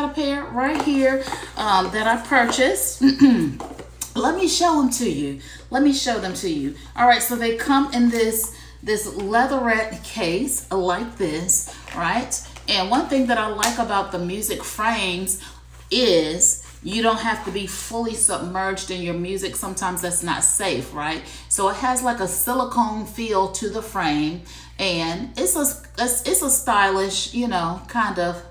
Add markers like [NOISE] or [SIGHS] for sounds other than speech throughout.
got a pair right here um, that I purchased. [CLEARS THROAT] Let me show them to you. Let me show them to you. All right, so they come in this this leatherette case like this, right? And one thing that I like about the music frames is you don't have to be fully submerged in your music. Sometimes that's not safe, right? So it has like a silicone feel to the frame and it's a, it's, it's a stylish, you know, kind of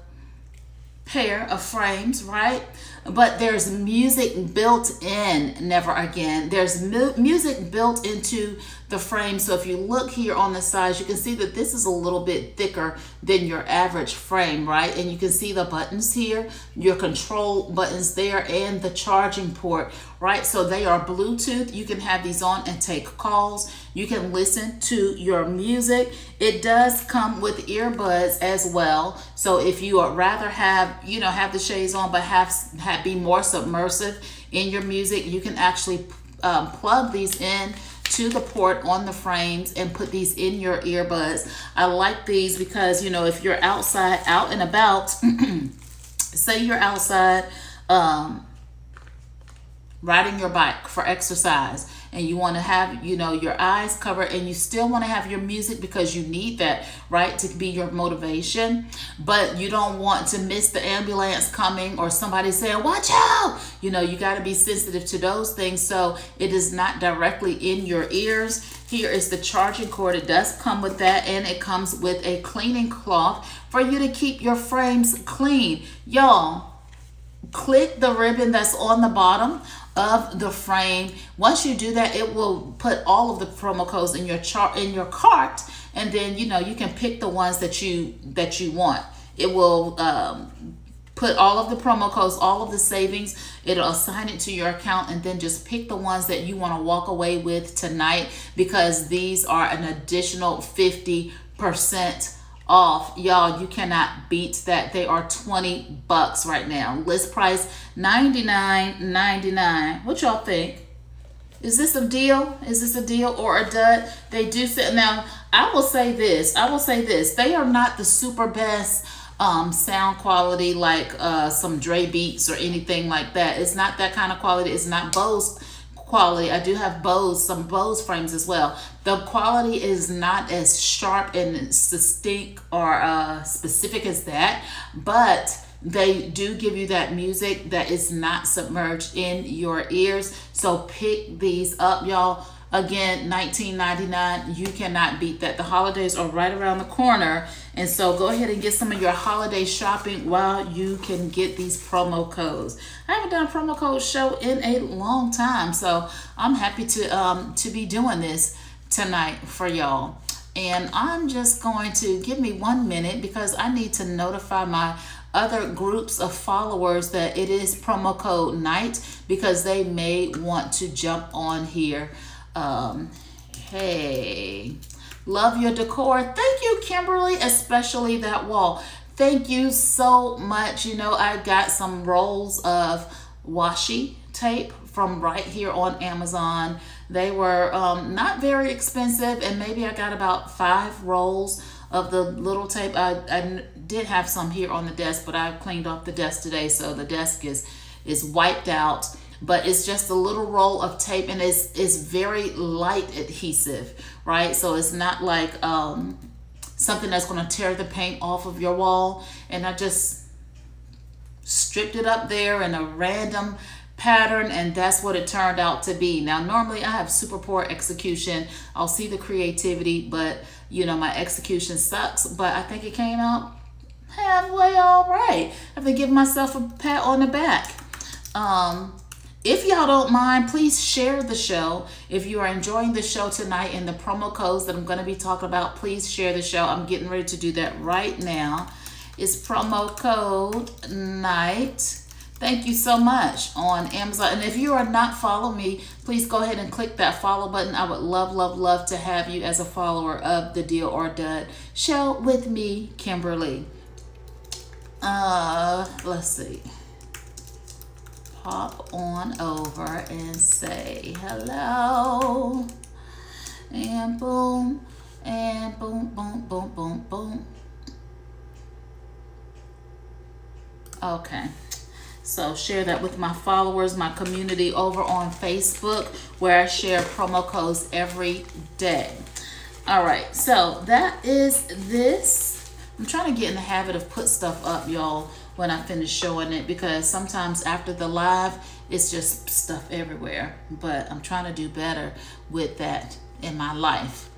pair of frames, right? But there's music built in, never again. There's mu music built into the frame. So if you look here on the sides, you can see that this is a little bit thicker than your average frame, right? And you can see the buttons here, your control buttons there, and the charging port, right? So they are Bluetooth. You can have these on and take calls. You can listen to your music. It does come with earbuds as well. So if you would rather have, you know, have the shades on, but have, have be more submersive in your music, you can actually um, plug these in to the port on the frames and put these in your earbuds. I like these because, you know, if you're outside, out and about, [CLEARS THROAT] say you're outside um, riding your bike for exercise and you want to have you know your eyes covered and you still want to have your music because you need that right to be your motivation. But you don't want to miss the ambulance coming or somebody saying watch out! You know you got to be sensitive to those things. So it is not directly in your ears. Here is the charging cord. It does come with that and it comes with a cleaning cloth for you to keep your frames clean. Y'all click the ribbon that's on the bottom of the frame. Once you do that, it will put all of the promo codes in your chart in your cart, and then you know you can pick the ones that you that you want. It will um, put all of the promo codes, all of the savings. It'll assign it to your account, and then just pick the ones that you want to walk away with tonight because these are an additional fifty percent off. Y'all, you cannot beat that. They are 20 bucks right now. List price $99.99. What y'all think? Is this a deal? Is this a deal or a dud? They do say now. I will say this. I will say this. They are not the super best um, sound quality like uh, some Dre Beats or anything like that. It's not that kind of quality. It's not Bose quality. I do have Bose, some Bose frames as well. The quality is not as sharp and distinct or uh, specific as that, but they do give you that music that is not submerged in your ears. So pick these up, y'all. Again, $19.99. You cannot beat that. The holidays are right around the corner. And so go ahead and get some of your holiday shopping while you can get these promo codes. I haven't done a promo code show in a long time. So I'm happy to, um, to be doing this tonight for y'all. And I'm just going to give me one minute because I need to notify my other groups of followers that it is promo code night because they may want to jump on here um, hey, love your decor. Thank you, Kimberly, especially that wall. Thank you so much. You know, I got some rolls of washi tape from right here on Amazon. They were um, not very expensive, and maybe I got about five rolls of the little tape. I, I did have some here on the desk, but I cleaned off the desk today, so the desk is is wiped out but it's just a little roll of tape and it's, it's very light adhesive, right? So it's not like um, something that's gonna tear the paint off of your wall. And I just stripped it up there in a random pattern and that's what it turned out to be. Now, normally I have super poor execution. I'll see the creativity, but you know, my execution sucks, but I think it came out halfway all right. I have to give myself a pat on the back. Um, if y'all don't mind, please share the show. If you are enjoying the show tonight and the promo codes that I'm going to be talking about, please share the show. I'm getting ready to do that right now. It's promo code NIGHT. Thank you so much on Amazon. And if you are not following me, please go ahead and click that follow button. I would love, love, love to have you as a follower of the Deal or Dud show with me, Kimberly. Uh, let's see hop on over and say hello. And boom, and boom, boom, boom, boom, boom. Okay. So share that with my followers, my community over on Facebook where I share promo codes every day. All right, so that is this. I'm trying to get in the habit of put stuff up, y'all, when I finish showing it because sometimes after the live, it's just stuff everywhere. But I'm trying to do better with that in my life.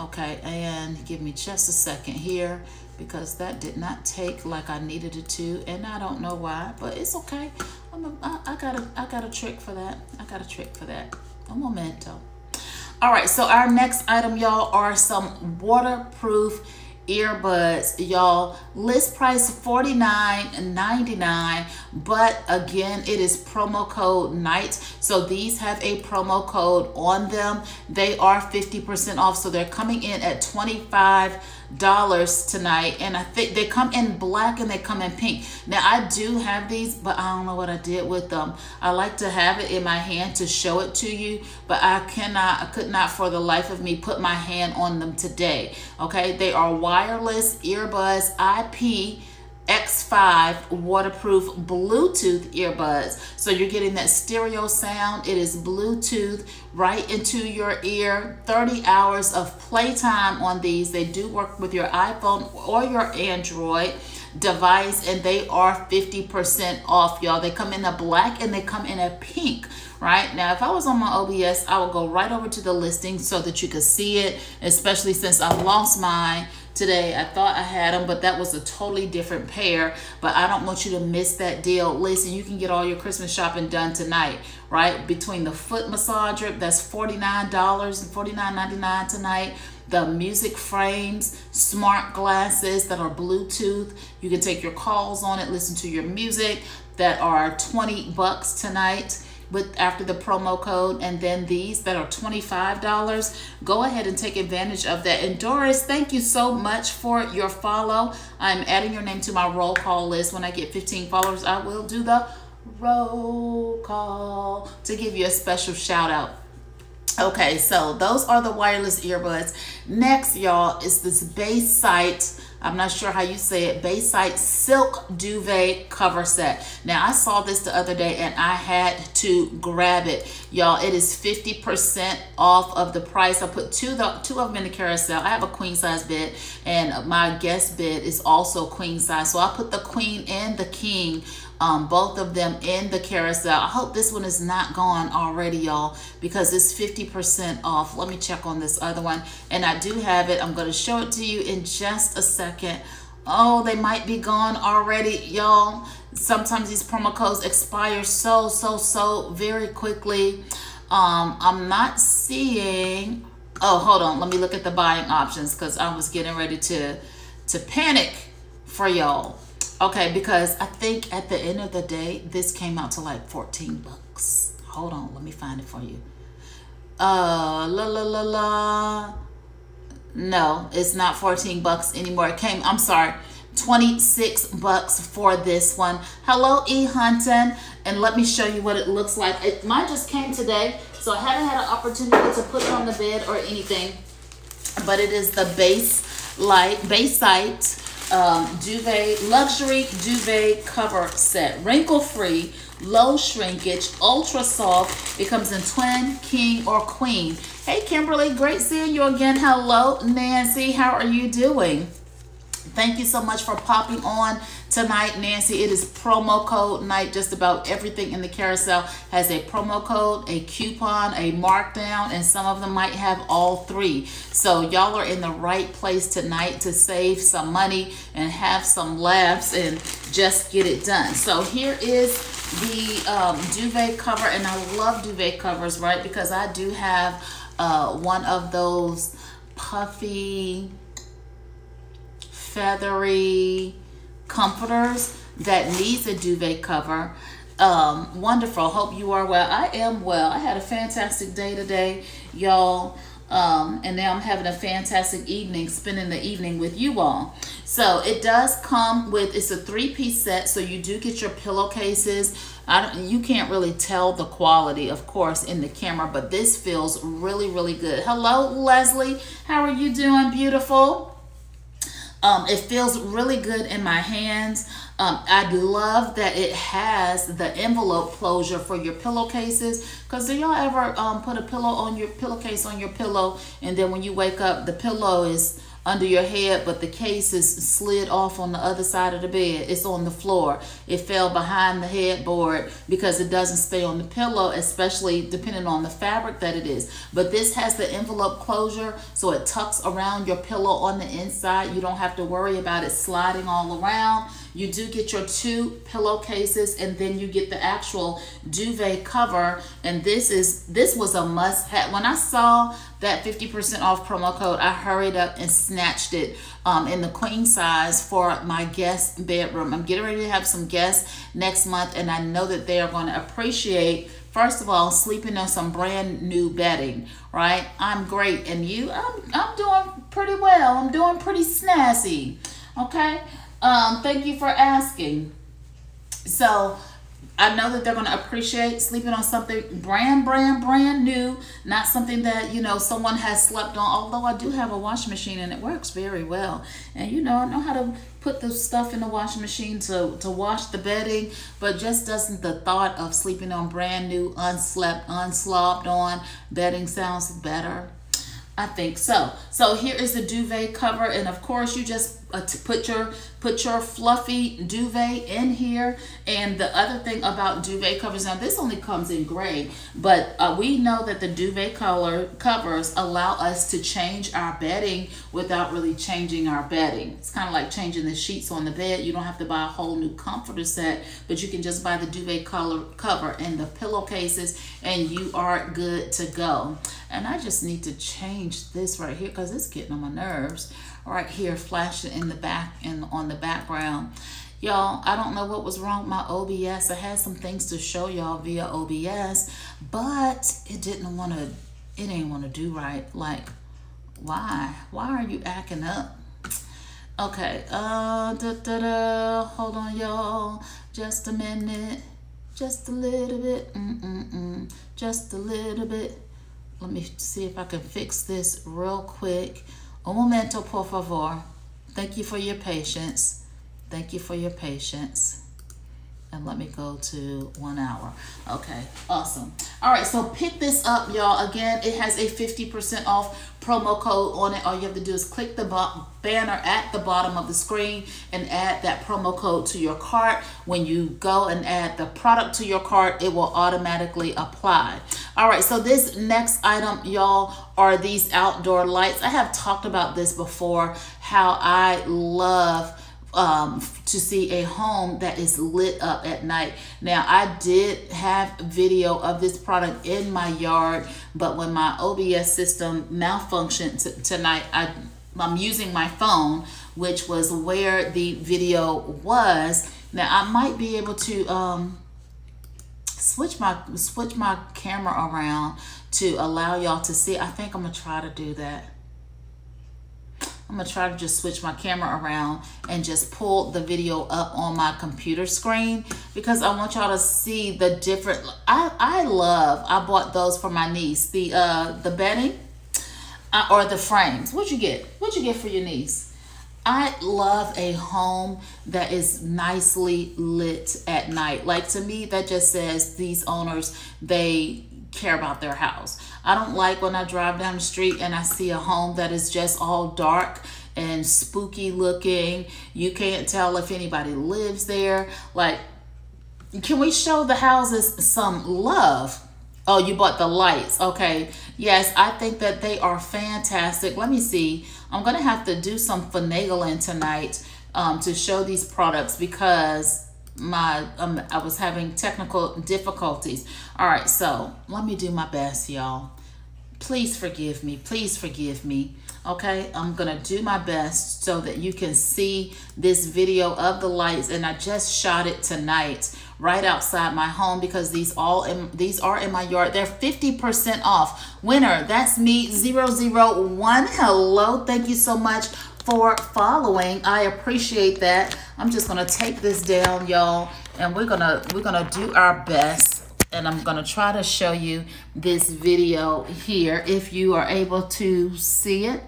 Okay, and give me just a second here because that did not take like I needed it to, and I don't know why, but it's okay. I'm a, I, I got a I got a trick for that. I got a trick for that. A momento. All right, so our next item, y'all, are some waterproof earbuds y'all. List price $49.99 but again it is promo code night so these have a promo code on them. They are 50% off so they're coming in at 25 dollars tonight and I think they come in black and they come in pink. Now I do have these but I don't know what I did with them. I like to have it in my hand to show it to you but I cannot I could not for the life of me put my hand on them today okay? They are wireless earbuds IP X5 waterproof Bluetooth earbuds. So you're getting that stereo sound. It is Bluetooth right into your ear. 30 hours of playtime on these. They do work with your iPhone or your Android device and they are 50% off y'all they come in a black and they come in a pink right now if i was on my obs i would go right over to the listing so that you could see it especially since i lost mine today. I thought I had them, but that was a totally different pair. But I don't want you to miss that deal. Listen, you can get all your Christmas shopping done tonight, right? Between the foot massager, that's $49 and $49.99 tonight. The music frames, smart glasses that are Bluetooth. You can take your calls on it, listen to your music that are 20 bucks tonight with after the promo code and then these that are $25 go ahead and take advantage of that. And Doris thank you so much for your follow. I'm adding your name to my roll call list. When I get 15 followers I will do the roll call to give you a special shout out. Okay so those are the wireless earbuds. Next y'all is this Baysite I'm not sure how you say it, Bayside Silk Duvet Cover Set. Now, I saw this the other day and I had to grab it. Y'all, it is 50% off of the price. I put two, the, two of them in the carousel. I have a queen size bed and my guest bed is also queen size. So I put the queen and the king um, both of them in the carousel. I hope this one is not gone already, y'all, because it's 50% off. Let me check on this other one. And I do have it. I'm going to show it to you in just a second. Oh, they might be gone already, y'all. Sometimes these promo codes expire so, so, so very quickly. Um, I'm not seeing... Oh, hold on. Let me look at the buying options because I was getting ready to, to panic for y'all. Okay, because I think at the end of the day, this came out to like 14 bucks. Hold on, let me find it for you. Uh, la la la la. No, it's not 14 bucks anymore. It came, I'm sorry, 26 bucks for this one. Hello, E. Hunton. And let me show you what it looks like. It, mine just came today, so I haven't had an opportunity to put it on the bed or anything. But it is the base light, Baysite um, duvet, luxury duvet cover set. Wrinkle free, low shrinkage, ultra soft. It comes in twin, king, or queen. Hey, Kimberly, great seeing you again. Hello, Nancy. How are you doing? Thank you so much for popping on tonight, Nancy. It is promo code night. Just about everything in the carousel has a promo code, a coupon, a markdown, and some of them might have all three. So y'all are in the right place tonight to save some money and have some laughs and just get it done. So here is the um, duvet cover, and I love duvet covers, right? Because I do have uh, one of those puffy feathery comforters that needs a duvet cover. Um, wonderful. Hope you are well. I am well. I had a fantastic day today, y'all. Um, and now I'm having a fantastic evening, spending the evening with you all. So it does come with, it's a three-piece set, so you do get your pillowcases. I don't, you can't really tell the quality, of course, in the camera, but this feels really, really good. Hello, Leslie. How are you doing, beautiful? Um, it feels really good in my hands. Um, I love that it has the envelope closure for your pillowcases. Cause do y'all ever um, put a pillow on your pillowcase on your pillow, and then when you wake up, the pillow is under your head, but the case is slid off on the other side of the bed. It's on the floor. It fell behind the headboard because it doesn't stay on the pillow, especially depending on the fabric that it is. But this has the envelope closure, so it tucks around your pillow on the inside. You don't have to worry about it sliding all around. You do get your two pillowcases and then you get the actual duvet cover. And this is this was a must have. When I saw that 50% off promo code, I hurried up and snatched it um, in the queen size for my guest bedroom. I'm getting ready to have some guests next month and I know that they are going to appreciate first of all, sleeping on some brand new bedding, right? I'm great. And you, I'm, I'm doing pretty well. I'm doing pretty snazzy, okay? Um, thank you for asking. So I know that they're going to appreciate sleeping on something brand, brand, brand new, not something that, you know, someone has slept on. Although I do have a washing machine and it works very well. And, you know, I know how to put the stuff in the washing machine to, to wash the bedding, but just doesn't the thought of sleeping on brand new, unslept, unslopped on bedding sounds better? I think so. So here is the duvet cover, and of course you just uh, put your put your fluffy duvet in here. And the other thing about duvet covers, now this only comes in gray, but uh, we know that the duvet color covers allow us to change our bedding without really changing our bedding. It's kind of like changing the sheets on the bed. You don't have to buy a whole new comforter set, but you can just buy the duvet color cover and the pillowcases, and you are good to go. And I just need to change this right here because it's getting on my nerves. Right here, flashing in the back and on the background. Y'all, I don't know what was wrong with my OBS. I had some things to show y'all via OBS, but it didn't want to, it didn't want to do right. Like, why? Why are you acting up? Okay, uh, da, da, da. hold on, y'all. Just a minute. Just a little bit. Mm -mm -mm. Just a little bit. Let me see if I can fix this real quick. Un momento, por favor. Thank you for your patience. Thank you for your patience. And let me go to one hour. Okay, awesome. All right, so pick this up, y'all. Again, it has a 50% off promo code on it. All you have to do is click the banner at the bottom of the screen and add that promo code to your cart. When you go and add the product to your cart, it will automatically apply. All right, so this next item, y'all, are these outdoor lights. I have talked about this before, how I love um, to see a home that is lit up at night. Now, I did have video of this product in my yard, but when my OBS system malfunctioned tonight, I, I'm using my phone, which was where the video was. Now, I might be able to um, switch my switch my camera around to allow y'all to see. I think I'm gonna try to do that. I'm gonna try to just switch my camera around and just pull the video up on my computer screen because I want y'all to see the different, I, I love, I bought those for my niece, the uh, the bedding uh, or the frames. What'd you get? What'd you get for your niece? I love a home that is nicely lit at night. Like to me, that just says these owners, they care about their house. I don't like when I drive down the street and I see a home that is just all dark and spooky looking. You can't tell if anybody lives there. Like, can we show the houses some love? Oh, you bought the lights. Okay. Yes, I think that they are fantastic. Let me see. I'm going to have to do some finagling tonight um, to show these products because my um, I was having technical difficulties. All right, so let me do my best, y'all. Please forgive me. Please forgive me. Okay, I'm gonna do my best so that you can see this video of the lights, and I just shot it tonight right outside my home because these all in, these are in my yard. They're 50% off. Winner, that's me 001. Hello, thank you so much for following. I appreciate that. I'm just gonna take this down, y'all, and we're gonna we're gonna do our best. And I'm gonna try to show you this video here if you are able to see it.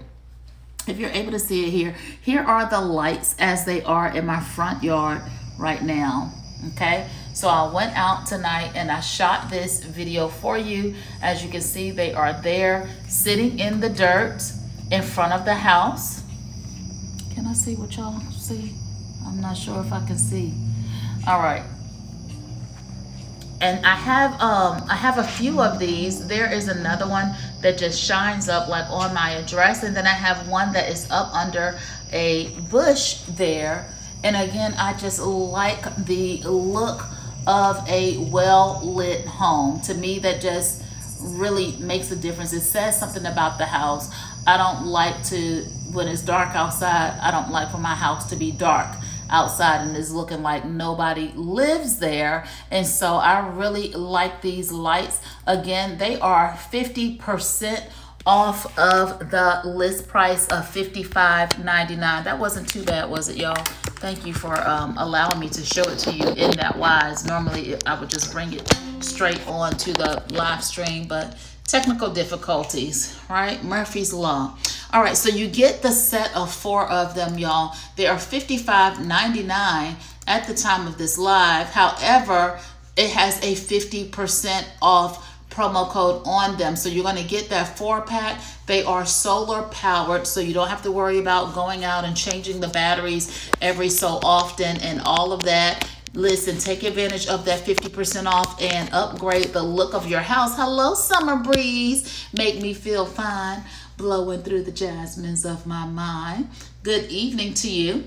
if you're able to see it here, here are the lights as they are in my front yard right now, okay? So I went out tonight and I shot this video for you. As you can see, they are there sitting in the dirt in front of the house. Can I see what y'all see? I'm not sure if I can see. All right. And I have um I have a few of these. There is another one that just shines up like on my address. And then I have one that is up under a bush there. And again, I just like the look of a well-lit home. To me, that just really makes a difference. It says something about the house. I don't like to, when it's dark outside, I don't like for my house to be dark outside and it's looking like nobody lives there. And so I really like these lights. Again, they are 50% off of the list price of $55.99. That wasn't too bad, was it, y'all? Thank you for um, allowing me to show it to you in that wise. Normally, I would just bring it straight on to the live stream, but technical difficulties, right? Murphy's Law. All right, so you get the set of four of them, y'all. They are $55.99 at the time of this live. However, it has a 50% off promo code on them. So you're going to get that four pack. They are solar powered, so you don't have to worry about going out and changing the batteries every so often and all of that. Listen, take advantage of that 50% off and upgrade the look of your house. Hello, summer breeze. Make me feel fine blowing through the jasmines of my mind. Good evening to you.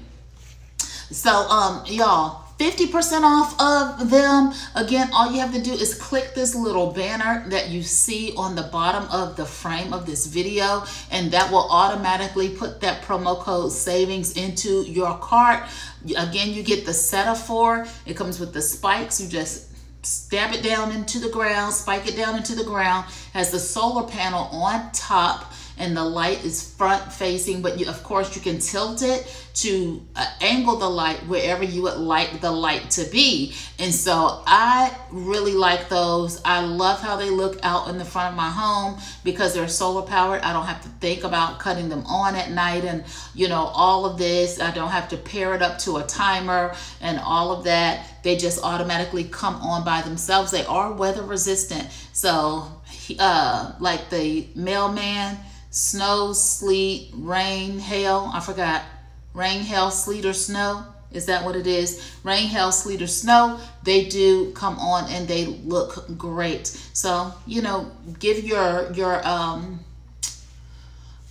So, um, y'all, 50% off of them. Again, all you have to do is click this little banner that you see on the bottom of the frame of this video, and that will automatically put that promo code savings into your cart. Again, you get the set of four. It comes with the spikes. You just stab it down into the ground, spike it down into the ground, has the solar panel on top and the light is front facing, but you, of course you can tilt it to uh, angle the light wherever you would like the light to be. And so I really like those. I love how they look out in the front of my home because they're solar powered. I don't have to think about cutting them on at night and you know, all of this. I don't have to pair it up to a timer and all of that. They just automatically come on by themselves. They are weather resistant. So uh, like the mailman, snow, sleet, rain, hail. I forgot. Rain, hail, sleet, or snow. Is that what it is? Rain, hail, sleet, or snow. They do come on and they look great. So, you know, give your, your, um,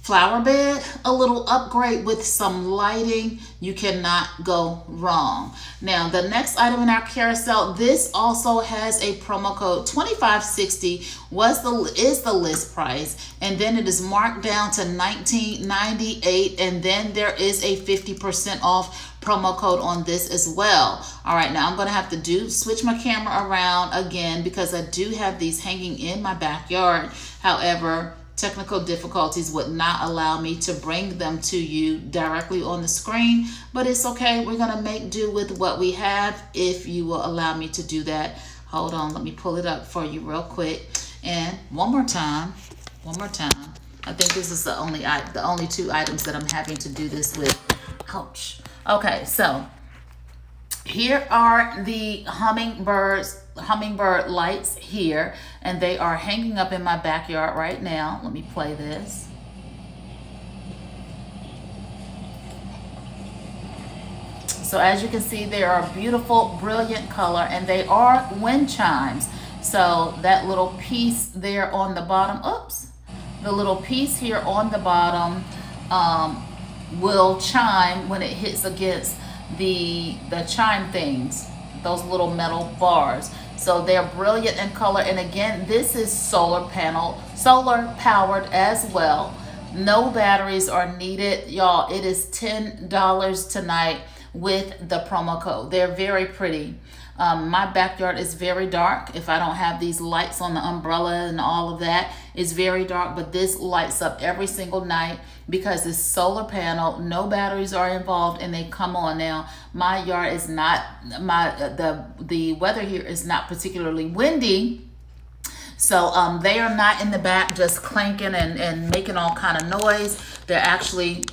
flower bed, a little upgrade with some lighting, you cannot go wrong. Now, the next item in our carousel, this also has a promo code 2560 was the is the list price and then it is marked down to 1998 and then there is a 50% off promo code on this as well. All right, now I'm going to have to do switch my camera around again because I do have these hanging in my backyard. However, technical difficulties would not allow me to bring them to you directly on the screen, but it's okay. We're going to make do with what we have if you will allow me to do that. Hold on, let me pull it up for you real quick. And one more time, one more time. I think this is the only the only two items that I'm having to do this with. Ouch. Okay, so here are the hummingbirds hummingbird lights here and they are hanging up in my backyard right now. Let me play this. So as you can see, they are a beautiful, brilliant color and they are wind chimes. So that little piece there on the bottom, oops, the little piece here on the bottom um, will chime when it hits against the, the chime things, those little metal bars. So they're brilliant in color. And again, this is solar panel, solar powered as well. No batteries are needed. Y'all, it is $10 tonight with the promo code. They're very pretty. Um, my backyard is very dark. If I don't have these lights on the umbrella and all of that, it's very dark, but this lights up every single night because it's solar panel, no batteries are involved and they come on now. My yard is not, my the, the weather here is not particularly windy, so um, they are not in the back just clanking and, and making all kind of noise. They're actually,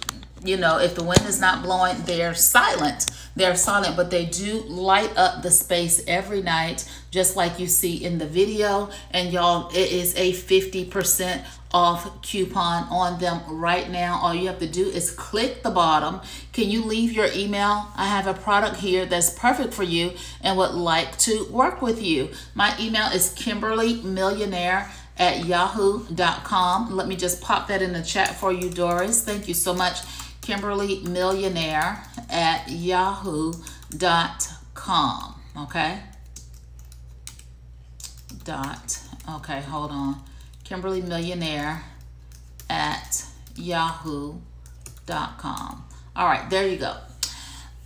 you know, if the wind is not blowing, they're silent. They're silent, but they do light up the space every night, just like you see in the video. And y'all, it is a 50% off coupon on them right now. All you have to do is click the bottom. Can you leave your email? I have a product here that's perfect for you and would like to work with you. My email is Kimberly Millionaire at yahoo.com. Let me just pop that in the chat for you, Doris. Thank you so much. Kimberly Millionaire at yahoo.com. Okay? Dot. Okay, hold on. Kimberly Millionaire at yahoo.com. All right, there you go.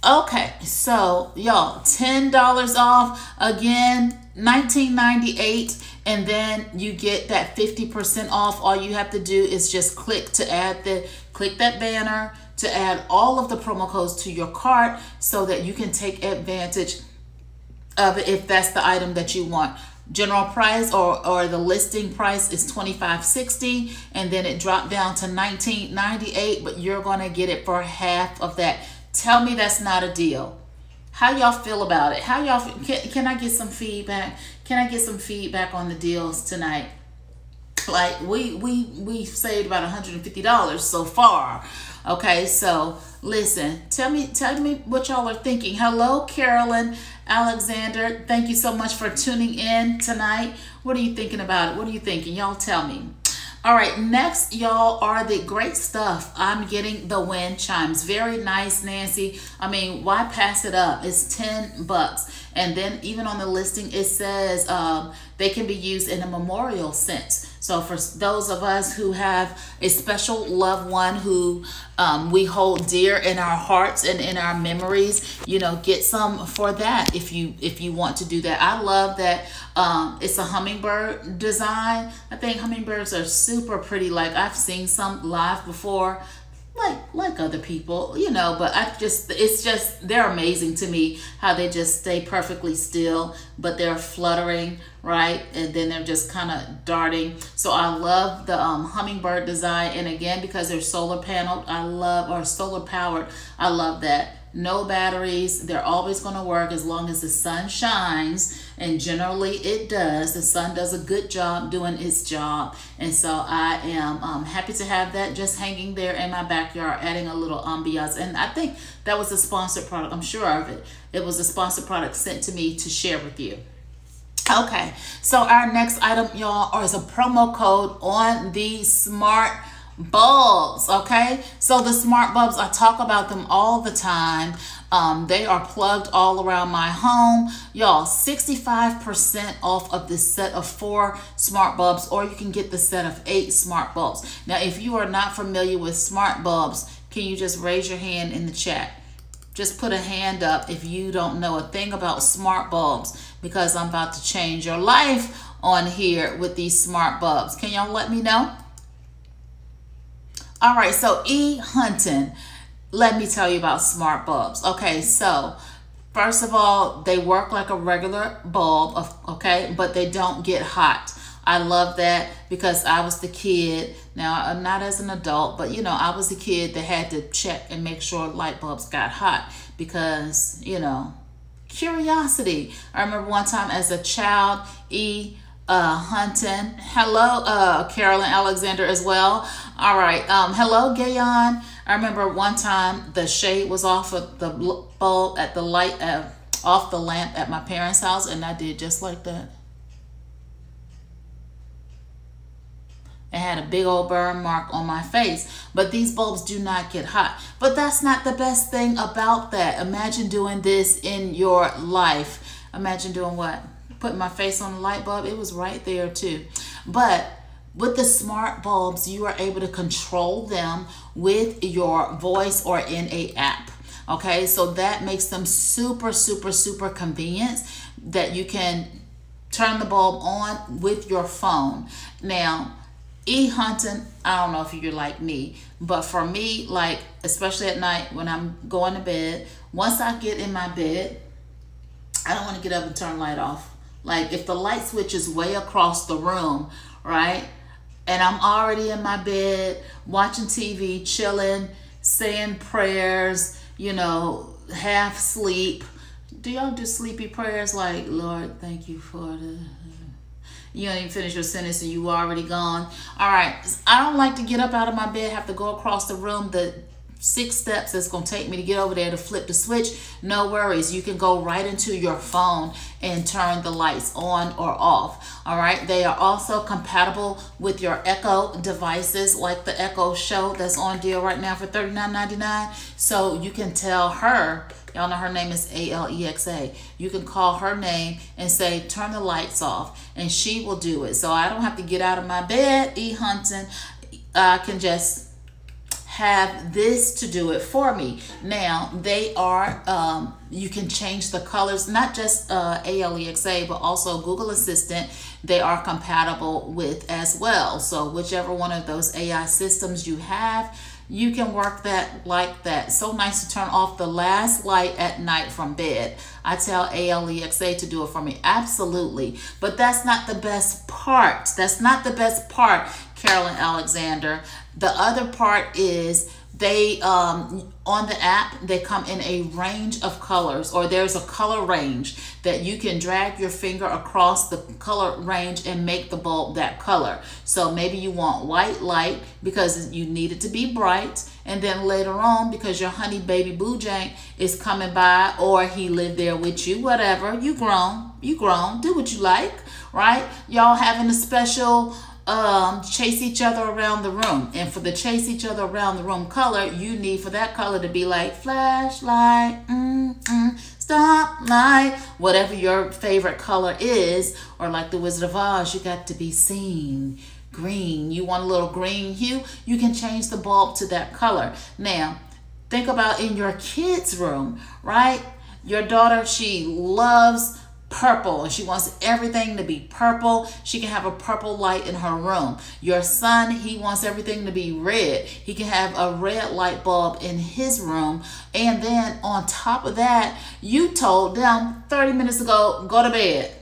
Okay, so y'all, $10 off again, 1998 and then you get that 50% off. All you have to do is just click to add the click that banner to add all of the promo codes to your cart so that you can take advantage of it if that's the item that you want general price or, or the listing price is 25.60 and then it dropped down to 19.98 but you're to get it for half of that. Tell me that's not a deal. How y'all feel about it? How y'all can, can i get some feedback? Can i get some feedback on the deals tonight? Like we we we saved about $150 so far okay so listen tell me tell me what y'all are thinking hello carolyn Alexander, thank you so much for tuning in tonight. What are you thinking about it? What are you thinking? Y'all tell me. All right, next, y'all, are the great stuff. I'm getting the wind chimes. Very nice, Nancy. I mean, why pass it up? It's 10 bucks. And then even on the listing, it says um, they can be used in a memorial sense. So for those of us who have a special loved one who um, we hold dear in our hearts and in our memories, you know, get some for that if you if you want to do that. I love that um, it's a hummingbird design. I think hummingbirds are super pretty. Like I've seen some live before like like other people you know but i just it's just they're amazing to me how they just stay perfectly still but they're fluttering right and then they're just kind of darting so i love the um, hummingbird design and again because they're solar paneled i love or solar powered i love that no batteries. They're always going to work as long as the sun shines. And generally it does. The sun does a good job doing its job. And so I am um, happy to have that just hanging there in my backyard, adding a little ambiance. And I think that was a sponsored product. I'm sure of it. It was a sponsored product sent to me to share with you. Okay, so our next item, y'all, is a promo code on the smart bulbs okay so the smart bulbs i talk about them all the time um, they are plugged all around my home. Y'all 65% off of this set of four smart bulbs or you can get the set of eight smart bulbs. Now if you are not familiar with smart bulbs can you just raise your hand in the chat? Just put a hand up if you don't know a thing about smart bulbs because i'm about to change your life on here with these smart bulbs. Can y'all let me know? All right, so E. Hunting, let me tell you about smart bulbs. Okay, so first of all, they work like a regular bulb, okay, but they don't get hot. I love that because I was the kid. Now, I'm not as an adult, but you know, I was the kid that had to check and make sure light bulbs got hot because, you know, curiosity. I remember one time as a child, E uh, Hunton. Hello, uh, Carolyn Alexander as well. All right. Um, hello, Gayon. I remember one time the shade was off of the bulb at the light, uh, off the lamp at my parents' house, and I did just like that. It had a big old burn mark on my face. But these bulbs do not get hot. But that's not the best thing about that. Imagine doing this in your life. Imagine doing what? putting my face on the light bulb, it was right there too. But with the smart bulbs, you are able to control them with your voice or in a app. Okay, so that makes them super, super, super convenient that you can turn the bulb on with your phone. Now, e-hunting, I don't know if you're like me, but for me, like, especially at night when I'm going to bed, once I get in my bed, I don't want to get up and turn light off. Like if the light switch is way across the room, right? And I'm already in my bed watching TV, chilling, saying prayers, you know, half sleep. Do y'all do sleepy prayers like, Lord, thank you for the. You don't even finish your sentence and you already gone. All right. I don't like to get up out of my bed, have to go across the room. The six steps that's going to take me to get over there to flip the switch, no worries. You can go right into your phone and turn the lights on or off. All right. They are also compatible with your Echo devices like the Echo Show that's on deal right now for $39.99. So you can tell her, y'all know her name is A-L-E-X-A. You can call her name and say, turn the lights off and she will do it. So I don't have to get out of my bed, e-hunting. I can just have this to do it for me. Now, they are, um, you can change the colors, not just uh, ALEXA, but also Google Assistant, they are compatible with as well. So whichever one of those AI systems you have, you can work that like that. So nice to turn off the last light at night from bed. I tell ALEXA to do it for me. Absolutely. But that's not the best part. That's not the best part, Carolyn Alexander. The other part is they um, on the app they come in a range of colors or there's a color range that you can drag your finger across the color range and make the bulb that color. So maybe you want white light because you need it to be bright and then later on because your honey baby boojank is coming by or he lived there with you whatever you grown you grown do what you like right? Y'all having a special um, chase each other around the room. And for the chase each other around the room color, you need for that color to be like flashlight, mm, mm, stop light, whatever your favorite color is, or like the Wizard of Oz, you got to be seen. Green, you want a little green hue, you can change the bulb to that color. Now, think about in your kids' room, right? Your daughter, she loves purple and she wants everything to be purple. She can have a purple light in her room. Your son, he wants everything to be red. He can have a red light bulb in his room. And then on top of that, you told them 30 minutes ago, go to bed.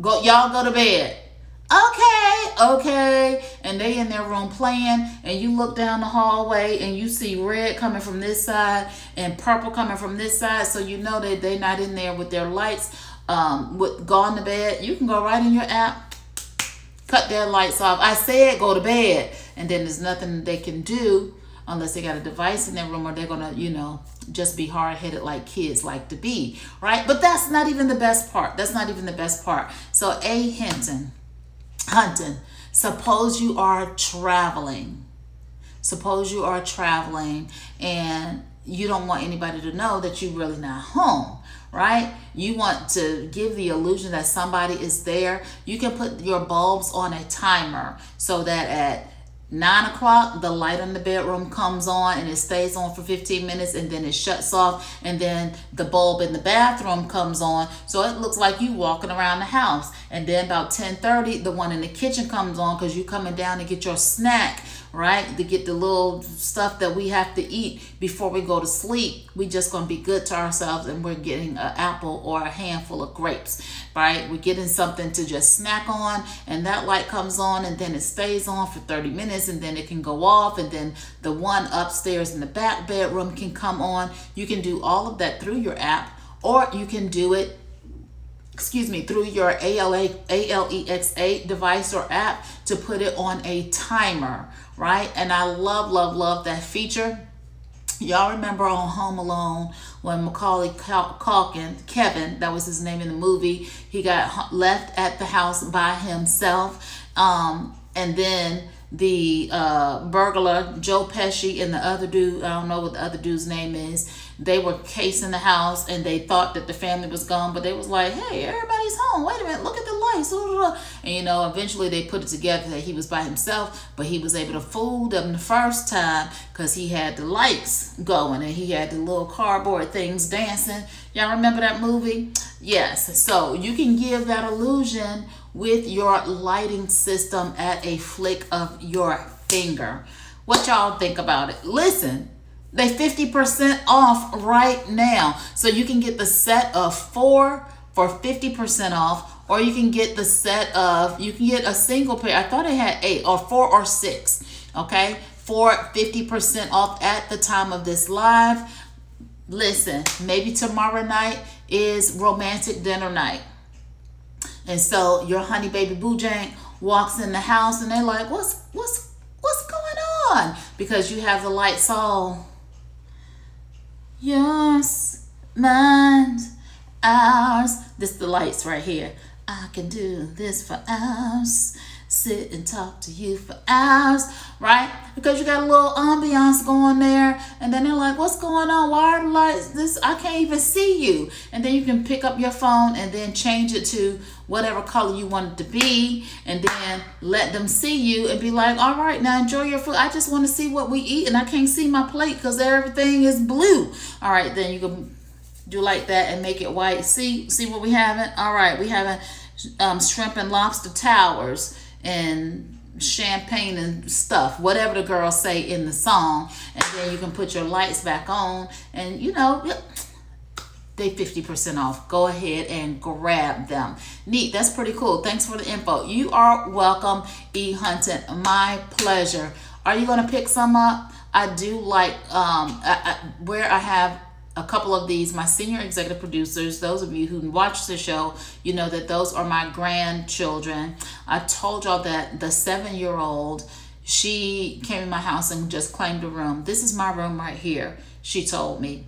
Go y'all go to bed. Okay, okay. And they in their room playing and you look down the hallway and you see red coming from this side and purple coming from this side. So you know that they're not in there with their lights um, with gone to bed, you can go right in your app, cut their lights off. I said go to bed, and then there's nothing they can do unless they got a device in their room or they're gonna, you know, just be hard headed like kids like to be, right? But that's not even the best part. That's not even the best part. So, A. Hinton, Hunton, suppose you are traveling. Suppose you are traveling and you don't want anybody to know that you're really not home right? You want to give the illusion that somebody is there. You can put your bulbs on a timer so that at nine o'clock the light in the bedroom comes on and it stays on for 15 minutes and then it shuts off and then the bulb in the bathroom comes on so it looks like you walking around the house and then about 10 30 the one in the kitchen comes on because you coming down to get your snack right? To get the little stuff that we have to eat before we go to sleep. We just gonna be good to ourselves and we're getting an apple or a handful of grapes, right? We're getting something to just snack on and that light comes on and then it stays on for 30 minutes and then it can go off and then the one upstairs in the back bedroom can come on. You can do all of that through your app or you can do it excuse me, through your ALA, ALEXA device or app to put it on a timer, right? And I love, love, love that feature. Y'all remember on Home Alone when Macaulay Culkin, Kevin, that was his name in the movie, he got left at the house by himself. Um, and then the uh, burglar, Joe Pesci, and the other dude, I don't know what the other dude's name is, they were casing the house and they thought that the family was gone, but they was like, hey, everybody's home. Wait a minute, look at the lights. And you know, eventually they put it together that he was by himself, but he was able to fool them the first time because he had the lights going and he had the little cardboard things dancing. Y'all remember that movie? Yes. So you can give that illusion with your lighting system at a flick of your finger. What y'all think about it? Listen, they 50% off right now. So you can get the set of four for 50% off or you can get the set of, you can get a single pair. I thought it had eight or four or six, okay? For 50% off at the time of this live. Listen, maybe tomorrow night is romantic dinner night. And so your honey baby boo jank walks in the house and they're like, what's, what's, what's going on? Because you have the lights all yours, mine, ours. This the lights right here. I can do this for hours. Sit and talk to you for hours, right? Because you got a little ambiance going there, and then they're like, "What's going on? Why are the lights? This I can't even see you." And then you can pick up your phone and then change it to whatever color you want it to be, and then let them see you and be like, "All right, now enjoy your food. I just want to see what we eat, and I can't see my plate because everything is blue." All right, then you can do like that and make it white. See, see what we having? All right, we having um, shrimp and lobster towers and champagne and stuff, whatever the girls say in the song. And then you can put your lights back on and you know, they 50% off. Go ahead and grab them. Neat. That's pretty cool. Thanks for the info. You are welcome, E. Hunton. My pleasure. Are you going to pick some up? I do like um, I, I, where I have a couple of these, my senior executive producers, those of you who watch the show, you know that those are my grandchildren. I told y'all that the seven year old, she came in my house and just claimed a room. This is my room right here, she told me.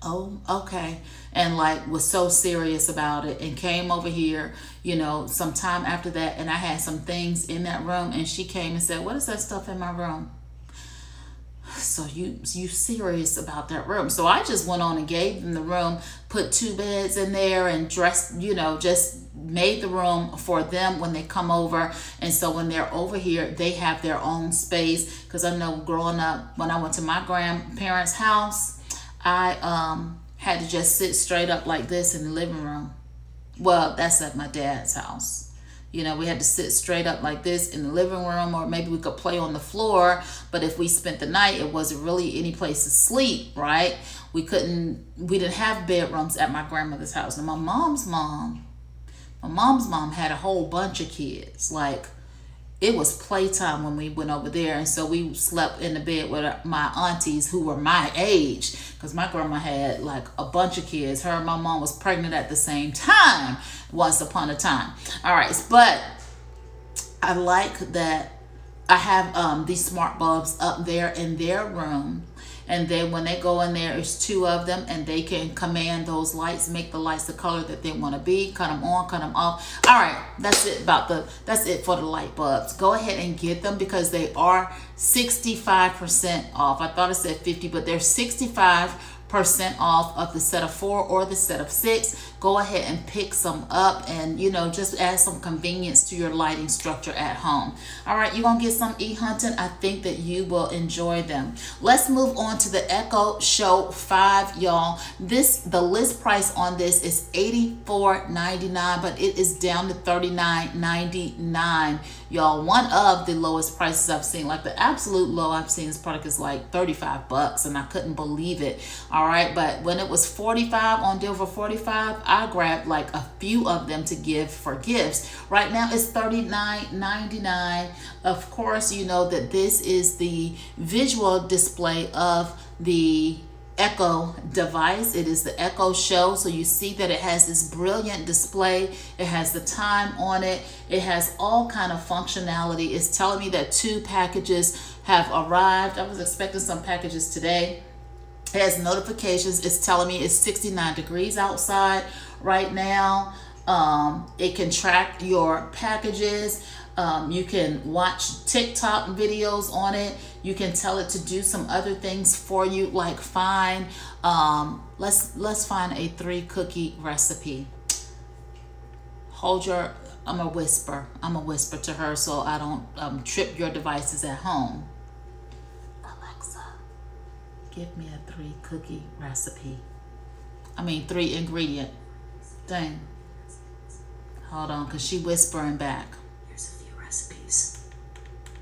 Oh, okay. And like was so serious about it and came over here, you know, sometime after that. And I had some things in that room and she came and said, What is that stuff in my room? so you you serious about that room so i just went on and gave them the room put two beds in there and dressed you know just made the room for them when they come over and so when they're over here they have their own space because i know growing up when i went to my grandparents house i um had to just sit straight up like this in the living room well that's at my dad's house you know, we had to sit straight up like this in the living room, or maybe we could play on the floor. But if we spent the night, it wasn't really any place to sleep, right? We couldn't, we didn't have bedrooms at my grandmother's house. And my mom's mom, my mom's mom had a whole bunch of kids. Like, it was playtime when we went over there. And so we slept in the bed with my aunties who were my age. Because my grandma had like a bunch of kids. Her and my mom was pregnant at the same time once upon a time. All right, but I like that I have um, these smart bulbs up there in their room. And then when they go in there, it's two of them and they can command those lights, make the lights the color that they want to be, cut them on, cut them off. All right, that's it about the, that's it for the light bulbs. Go ahead and get them because they are 65% off. I thought it said 50, but they're 65 percent off of the set of four or the set of six. Go ahead and pick some up and you know just add some convenience to your lighting structure at home. All right you're gonna get some e-hunting. I think that you will enjoy them. Let's move on to the echo show 5 y'all. This the list price on this is 84.99 but it is down to 39.99 y'all one of the lowest prices i've seen like the absolute low i've seen this product is like 35 bucks and i couldn't believe it all right but when it was 45 on deal for 45 I grabbed like a few of them to give for gifts. Right now it's $39.99. Of course, you know that this is the visual display of the Echo device. It is the Echo Show. So you see that it has this brilliant display. It has the time on it. It has all kind of functionality. It's telling me that two packages have arrived. I was expecting some packages today. It has notifications. It's telling me it's 69 degrees outside right now. Um, it can track your packages. Um, you can watch TikTok videos on it. You can tell it to do some other things for you, like find. Um, let's let's find a three cookie recipe. Hold your. I'm a whisper. I'm a whisper to her so I don't um, trip your devices at home. Alexa, give me a three cookie recipe. I mean, three ingredient thing. Hold on, because she whispering back. Here's a few recipes.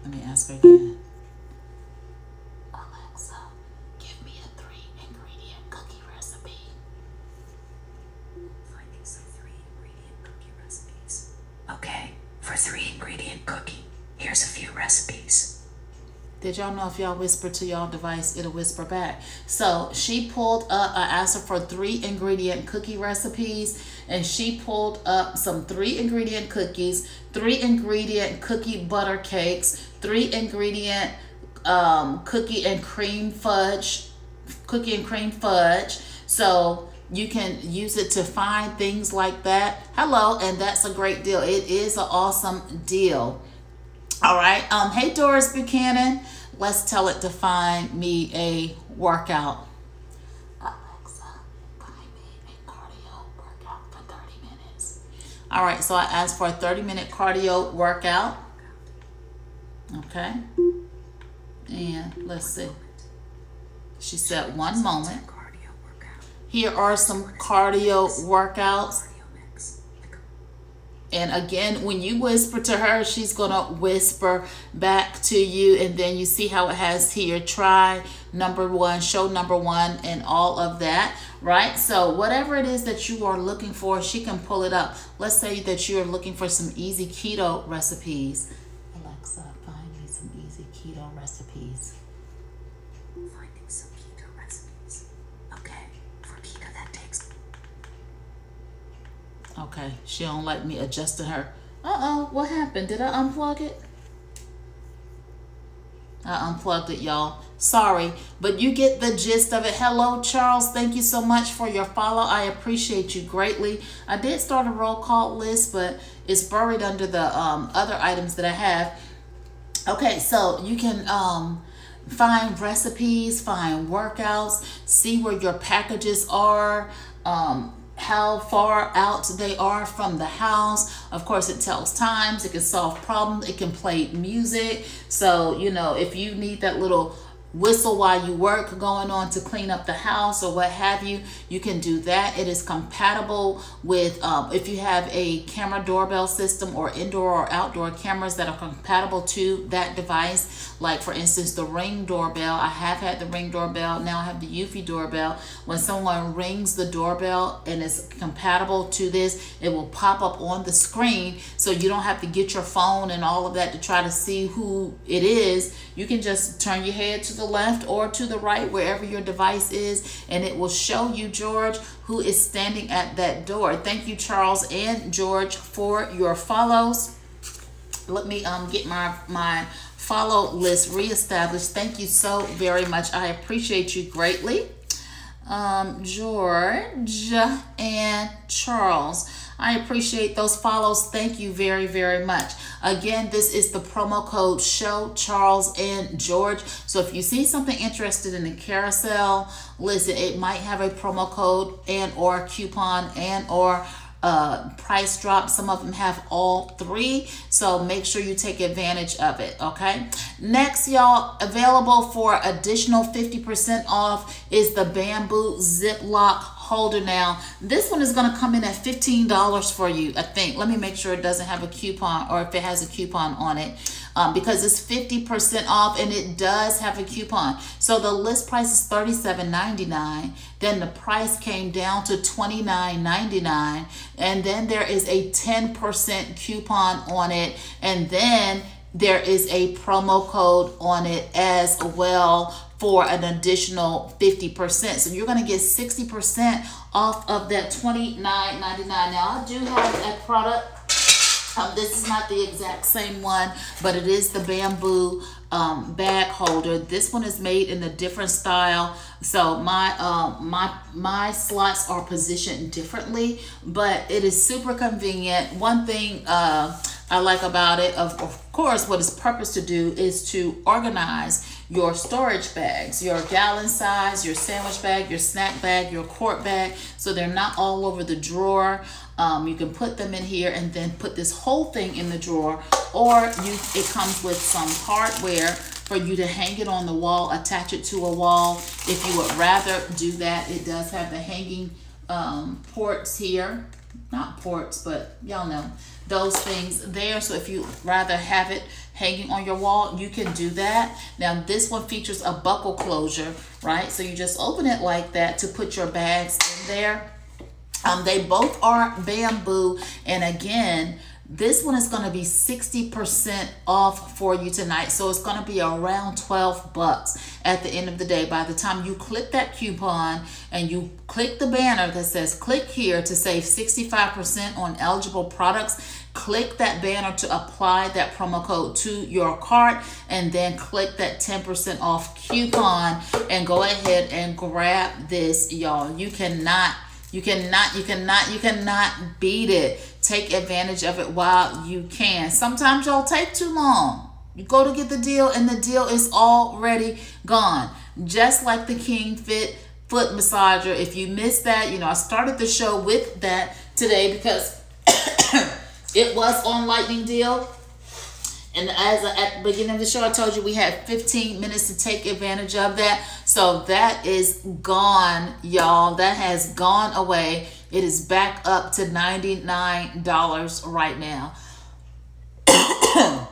Let me ask her again. Alexa, give me a three ingredient cookie recipe. Finding some three ingredient cookie for three ingredient cookie. Here's a few recipes. Did y'all know if y'all whisper to y'all device, it'll whisper back? So she pulled up, I asked her for three ingredient cookie recipes, and she pulled up some three ingredient cookies, three ingredient cookie butter cakes, three ingredient um, cookie and cream fudge, cookie and cream fudge. So you can use it to find things like that. Hello, and that's a great deal. It is an awesome deal. All right. Um, hey Doris Buchanan, let's tell it to find me a workout. Alexa, find me a cardio workout for 30 minutes. All right, so I asked for a 30 minute cardio workout. Okay. And let's see. She said one moment. Cardio workout. Here are some cardio workouts. And again, when you whisper to her, she's going to whisper back to you. And then you see how it has here try number one, show number one, and all of that, right? So, whatever it is that you are looking for, she can pull it up. Let's say that you're looking for some easy keto recipes. Alexa, find me some easy keto recipes. Finding some keto recipes. Okay, for keto that takes Okay, she don't like me adjusting her. Uh-oh, what happened? Did I unplug it? I unplugged it, y'all. Sorry, but you get the gist of it. Hello, Charles. Thank you so much for your follow. I appreciate you greatly. I did start a roll call list, but it's buried under the um, other items that I have. Okay, so you can um, find recipes, find workouts, see where your packages are, um, how far out they are from the house. Of course, it tells times, it can solve problems, it can play music. So, you know, if you need that little whistle while you work going on to clean up the house or what have you you can do that. It is compatible with um, if you have a camera doorbell system or indoor or outdoor cameras that are compatible to that device like for instance the ring doorbell. I have had the ring doorbell. Now i have the eufy doorbell. When someone rings the doorbell and it's compatible to this it will pop up on the screen. So you don't have to get your phone and all of that to try to see who it is. You can just turn your head to the left or to the right, wherever your device is, and it will show you, George, who is standing at that door. Thank you, Charles and George, for your follows. Let me um get my my follow list reestablished. Thank you so very much. I appreciate you greatly. Um, George and Charles. I appreciate those follows. Thank you very, very much. Again, this is the promo code SHOW Charles and George. So if you see something interested in the carousel, listen, it might have a promo code and or coupon and or uh, price drop. Some of them have all three. So make sure you take advantage of it. Okay. Next, y'all, available for additional 50% off is the bamboo Ziploc holder now. This one is going to come in at $15 for you, I think. Let me make sure it doesn't have a coupon or if it has a coupon on it. Um, because it's 50% off and it does have a coupon. So the list price is $37.99. Then the price came down to $29.99. And then there is a 10% coupon on it. And then there is a promo code on it as well for an additional 50%. So you're going to get 60% off of that $29.99. Now, I do have a product. Um, this is not the exact same one, but it is the bamboo um, bag holder. This one is made in a different style. So my uh, my my slots are positioned differently, but it is super convenient. One thing uh, I like about it, of, of course, what its purpose to do is to organize your storage bags, your gallon size, your sandwich bag, your snack bag, your quart bag, so they're not all over the drawer. Um, you can put them in here and then put this whole thing in the drawer, or you it comes with some hardware for you to hang it on the wall, attach it to a wall. If you would rather do that, it does have the hanging um, ports here. Not ports, but y'all know those things there. So if you rather have it hanging on your wall, you can do that. Now this one features a buckle closure, right? So you just open it like that to put your bags in there. Um, they both are bamboo and again, This one is going to be 60% off for you tonight. So it's going to be around 12 bucks at the end of the day. By the time you click that coupon and you click the banner that says click here to save 65% on eligible products, click that banner to apply that promo code to your cart and then click that 10% off coupon and go ahead and grab this y'all you cannot you cannot you cannot you cannot beat it Take advantage of it while you can. Sometimes y'all take too long. You go to get the deal and the deal is already gone. Just like the King Fit foot massager. If you missed that, you know, I started the show with that today because [COUGHS] it was on lightning deal. And as I, at the beginning of the show, I told you we had 15 minutes to take advantage of that. So that is gone, y'all. That has gone away. It is back up to $99 right now. [COUGHS]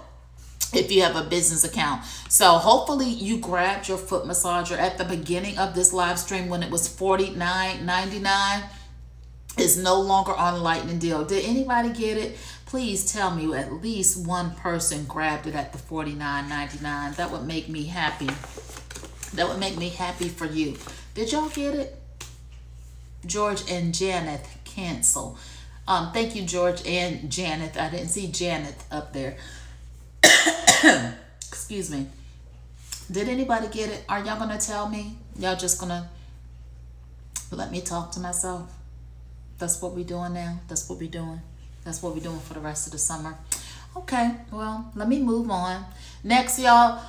if you have a business account. So hopefully you grabbed your foot massager at the beginning of this live stream when it was $49.99. It's no longer on lightning deal. Did anybody get it? Please tell me at least one person grabbed it at the $49.99. That would make me happy. That would make me happy for you. Did y'all get it? George and Janet cancel. Um, thank you, George and Janet. I didn't see Janet up there. [COUGHS] Excuse me. Did anybody get it? Are y'all gonna tell me? Y'all just gonna let me talk to myself? That's what we're doing now. That's what we're doing. That's what we're doing for the rest of the summer. Okay, well, let me move on. Next, y'all.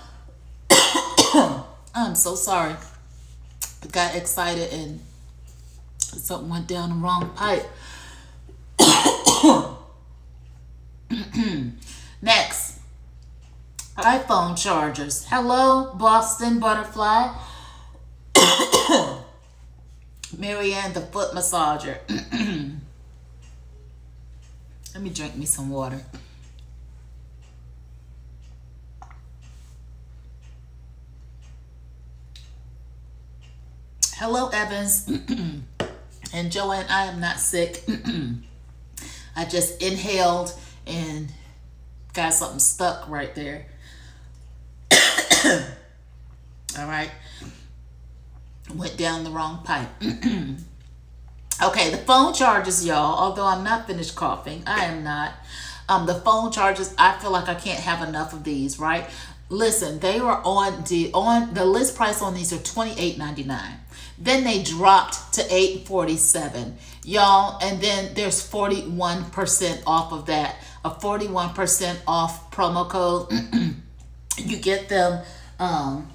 [COUGHS] [COUGHS] I'm so sorry. Got excited and something went down the wrong pipe. [COUGHS] Next, iPhone chargers. Hello, Boston Butterfly. [COUGHS] Marianne, the foot massager. [COUGHS] Let me drink me some water. Hello, Evans. [CLEARS THROAT] And Joanne, I am not sick. [CLEARS THROAT] I just inhaled and got something stuck right there. [COUGHS] All right. Went down the wrong pipe. [CLEARS THROAT] okay, the phone charges, y'all. Although I'm not finished coughing, I am not. Um, the phone charges, I feel like I can't have enough of these, right? Listen, they were on the on the list price on these are $28.99. Then they dropped to 847 y'all and then there's 41% off of that. A 41% off promo code. [CLEARS THROAT] You get them um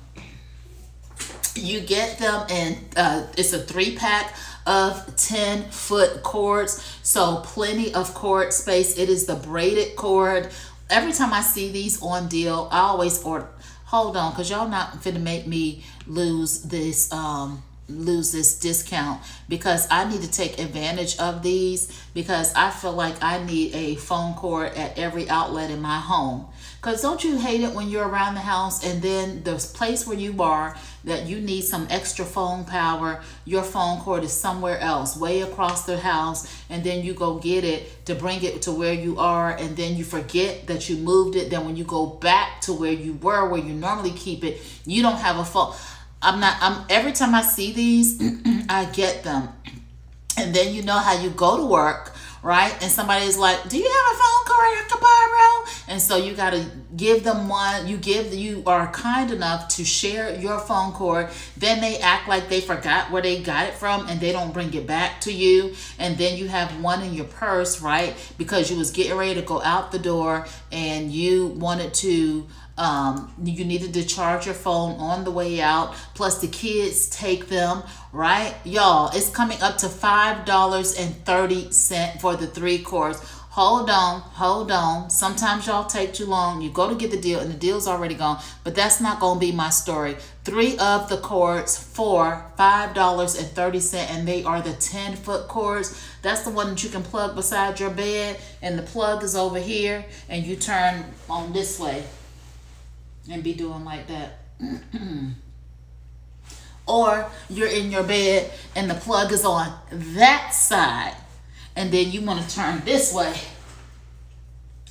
you get them and uh, it's a three pack of 10 foot cords. So plenty of cord space. It is the braided cord. Every time i see these on deal i always order hold on because y'all not finna make me lose this um lose this discount because I need to take advantage of these because I feel like I need a phone cord at every outlet in my home. Because don't you hate it when you're around the house and then the place where you are that you need some extra phone power, your phone cord is somewhere else, way across the house, and then you go get it to bring it to where you are, and then you forget that you moved it. Then when you go back to where you were, where you normally keep it, you don't have a phone. I'm not, I'm, every time I see these, [CLEARS THROAT] I get them. And then you know how you go to work, right? And somebody's like, do you have a phone call I can borrow? And so you got to give them one. You give, you are kind enough to share your phone cord. Then they act like they forgot where they got it from and they don't bring it back to you. And then you have one in your purse, right? Because you was getting ready to go out the door and you wanted to um, you needed to charge your phone on the way out. Plus, the kids take them, right? Y'all, it's coming up to $5.30 for the three cords. Hold on, hold on. Sometimes y'all take too long. You go to get the deal and the deal's already gone, but that's not going to be my story. Three of the cords for $5.30 and they are the 10 foot cords. That's the one that you can plug beside your bed and the plug is over here and you turn on this way and be doing like that. [CLEARS THROAT] or you're in your bed and the plug is on that side and then you want to turn this way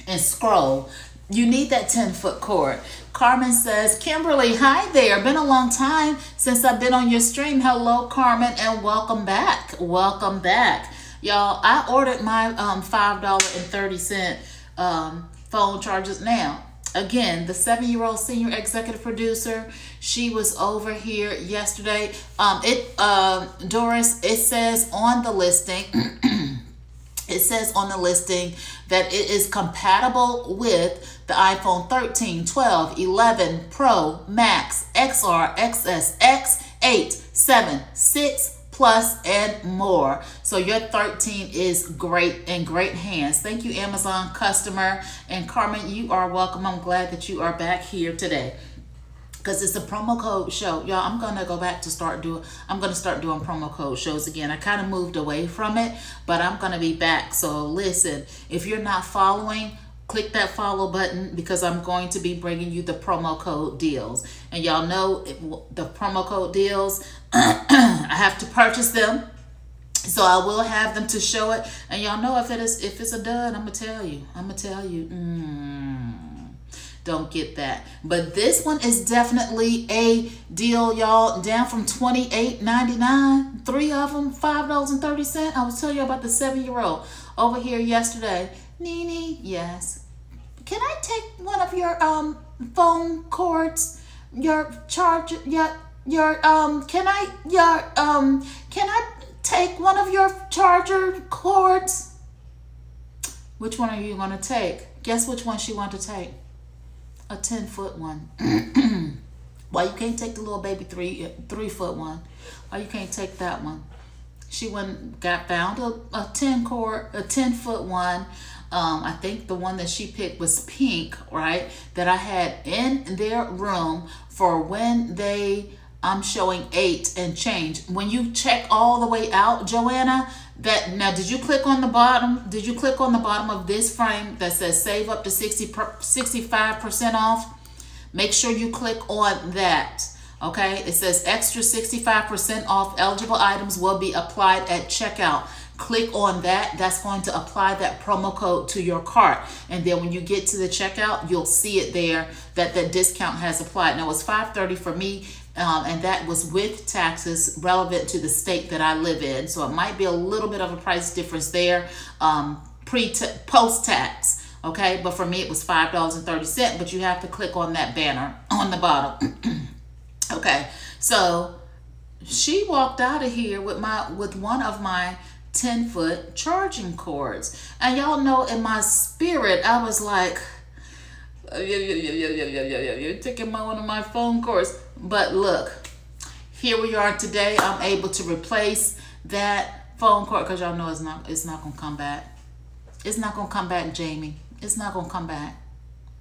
and scroll. You need that 10 foot cord. Carmen says, Kimberly, hi there. Been a long time since I've been on your stream. Hello, Carmen, and welcome back. Welcome back. Y'all, I ordered my um, $5.30 um, phone charges now. Again, the seven-year-old senior executive producer, she was over here yesterday. Um, it, uh, Doris, it says on the listing, [CLEARS THROAT] it says on the listing that it is compatible with the iPhone 13, 12, 11 Pro, Max, XR, XS, X, 8, 7, 6, plus and more. So your 13 is great in great hands. Thank you, Amazon customer. And Carmen, you are welcome. I'm glad that you are back here today because it's a promo code show y'all i'm gonna go back to start doing i'm gonna start doing promo code shows again i kind of moved away from it but i'm gonna be back so listen if you're not following click that follow button because i'm going to be bringing you the promo code deals and y'all know it, the promo code deals i have to purchase them so I will have them to show it, and y'all know if it is if it's a dud, I'm gonna tell you. I'm gonna tell you. Mm don't get that. But this one is definitely a deal, y'all. Down from $28.99. Three of them, $5.30. I was telling you about the seven-year-old over here yesterday. Nene, yes. Can I take one of your um phone cords? Your charger, your, your, um, can I, your, um, can I take one of your charger cords? Which one are you going to take? Guess which one she want to take? a 10 foot one. [CLEARS THROAT] Why you can't take the little baby three three foot one? Why you can't take that one? She went got found a, a 10 cord, a 10 foot one. Um, I think the one that she picked was pink, right? That I had in their room for when they I'm showing eight and change. When you check all the way out, Joanna, that now did you click on the bottom? Did you click on the bottom of this frame that says save up to 60 65% off? Make sure you click on that. Okay, it says extra 65% off eligible items will be applied at checkout. Click on that. That's going to apply that promo code to your cart. And then when you get to the checkout, you'll see it there that the discount has applied. Now it's 530 for me um, and that was with taxes relevant to the state that I live in. So it might be a little bit of a price difference there, um, pre post tax. Okay, but for me it was five dollars and thirty cent. But you have to click on that banner on the bottom. okay, so she walked out of here with my with one of my 10 foot charging cords, and y'all know in my spirit I was like. You're taking my one of my phone cords. But look, here we are today. I'm able to replace that phone cord because y'all know it's not it's not gonna come back. It's not gonna come back, Jamie. It's not gonna come back.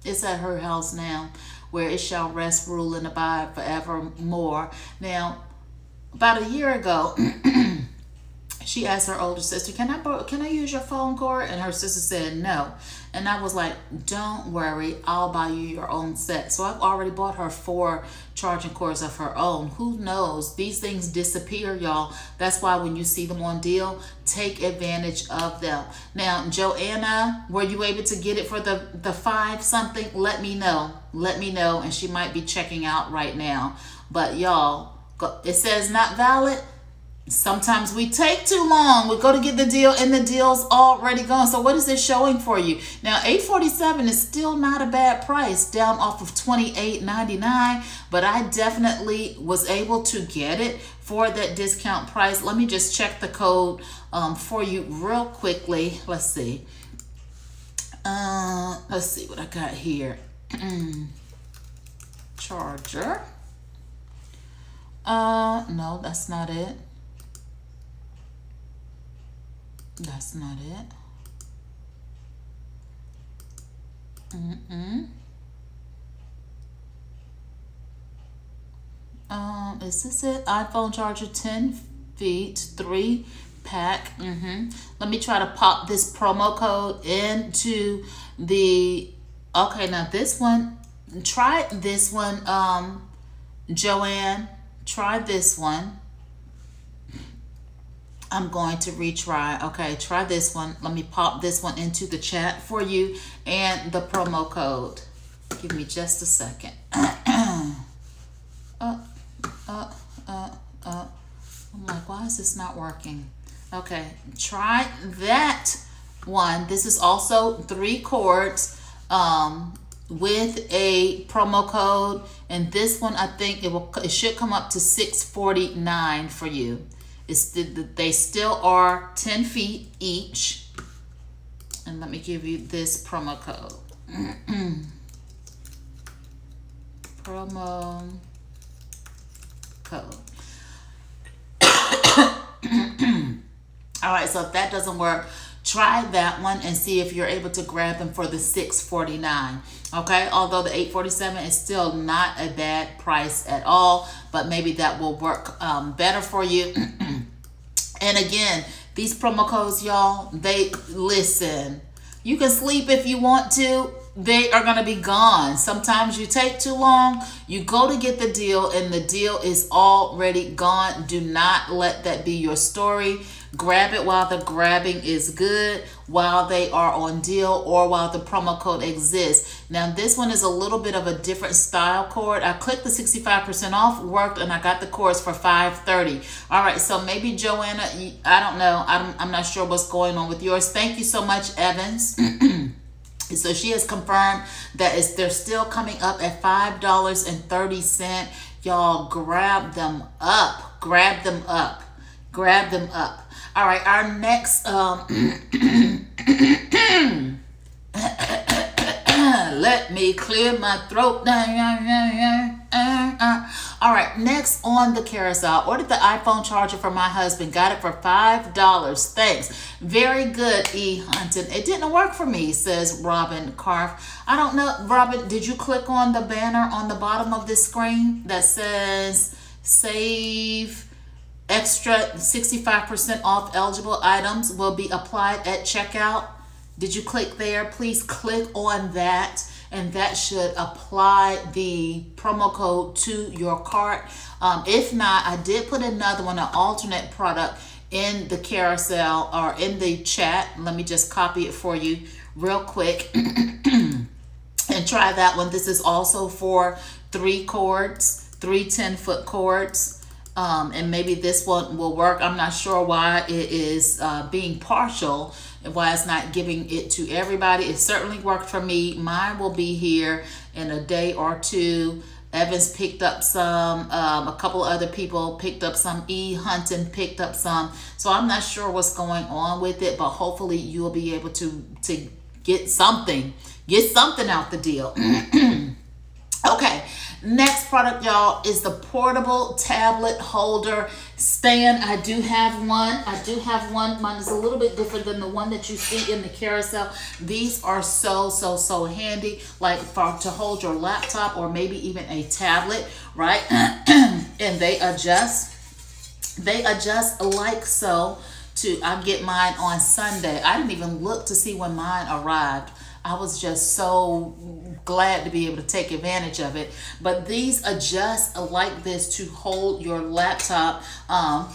It's at her house now, where it shall rest, rule, and abide forevermore. Now, about a year ago. [CLEARS THROAT] she asked her older sister, "Can I borrow, can I use your phone cord?" And her sister said no. And I was like, "Don't worry, I'll buy you your own set." So I've already bought her four charging cords of her own. Who knows? These things disappear, y'all. That's why when you see them on deal, take advantage of them. Now, Joanna, were you able to get it for the the five something? Let me know. Let me know, and she might be checking out right now. But y'all, it says not valid Sometimes we take too long. We go to get the deal and the deal's already gone. So what is it showing for you? Now 847 is still not a bad price, down off of 28.99, but I definitely was able to get it for that discount price. Let me just check the code um, for you real quickly. Let's see. Uh, let's see what I got here. [CLEARS THROAT] Charger. Uh, no, that's not it. That's not it. Mm-mm. Um, is this it? iPhone charger 10 feet, three pack. Mm-hmm. Let me try to pop this promo code into the, okay, now this one, try this one, um, Joanne, try this one. I'm going to retry. Okay, try this one. Let me pop this one into the chat for you and the promo code. Give me just a second. [CLEARS THROAT] uh, uh, uh, uh. I'm like, why is this not working? Okay, try that one. This is also three chords um, with a promo code. And this one, I think it will it should come up to 649 for you. It's the, they still are 10 feet each. And let me give you this promo code. [CLEARS THROAT] promo code. [COUGHS] All right, so if that doesn't work, try that one and see if you're able to grab them for the 649 okay although the 847 is still not a bad price at all but maybe that will work um, better for you [CLEARS THROAT] and again these promo codes y'all they listen you can sleep if you want to they are going to be gone. Sometimes you take too long, you go to get the deal, and the deal is already gone. Do not let that be your story. Grab it while the grabbing is good, while they are on deal, or while the promo code exists. Now, this one is a little bit of a different style cord. I clicked the 65% off, worked, and I got the cords for 530 All right, so maybe Joanna, I don't know. I'm, I'm not sure what's going on with yours. Thank you so much, Evans. [CLEARS THROAT] so she has confirmed that it's, they're still coming up at $5.30. Y'all grab them up. Grab them up. Grab them up. All right, our next um [COUGHS] let me clear my throat. All right, next on the carousel, ordered the iPhone charger for my husband. Got it for $5. Thanks. Very good, E. Hunton. It didn't work for me, says Robin Carf. I don't know, Robin, did you click on the banner on the bottom of this screen that says save extra 65% off eligible items will be applied at checkout? Did you click there? Please click on that and that should apply the promo code to your cart. Um, if not, I did put another one, an alternate product in the carousel or in the chat. Let me just copy it for you real quick [CLEARS THROAT] and try that one. This is also for three cords, three 10 foot cords. Um, and maybe this one will work. I'm not sure why it is uh, being partial and why it's not giving it to everybody. It certainly worked for me. Mine will be here in a day or two. Evans picked up some, um, a couple other people picked up some, E. Hunton picked up some. So I'm not sure what's going on with it, but hopefully you'll be able to, to get something, get something out the deal. [CLEARS THROAT] okay, Next product, y'all, is the portable tablet holder stand. I do have one. I do have one. Mine is a little bit different than the one that you see in the carousel. These are so, so, so handy, like for to hold your laptop or maybe even a tablet, right? [CLEARS THROAT] and they adjust. They adjust like so to, I get mine on Sunday. I didn't even look to see when mine arrived. I was just so glad to be able to take advantage of it. But these adjust like this to hold your laptop. Um,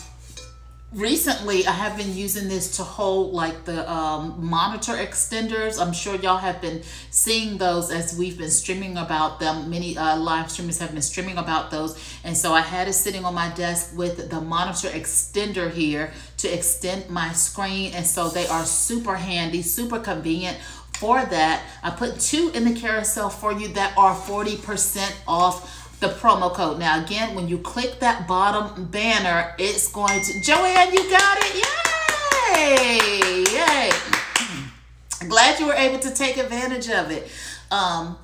recently, I have been using this to hold like the um, monitor extenders. I'm sure y'all have been seeing those as we've been streaming about them. Many uh, live streamers have been streaming about those. And so I had it sitting on my desk with the monitor extender here to extend my screen. And so they are super handy, super convenient for that. I put two in the carousel for you that are 40% off the promo code. Now, again, when you click that bottom banner, it's going to, Joanne, you got it. Yay! Yay! Glad you were able to take advantage of it. Um,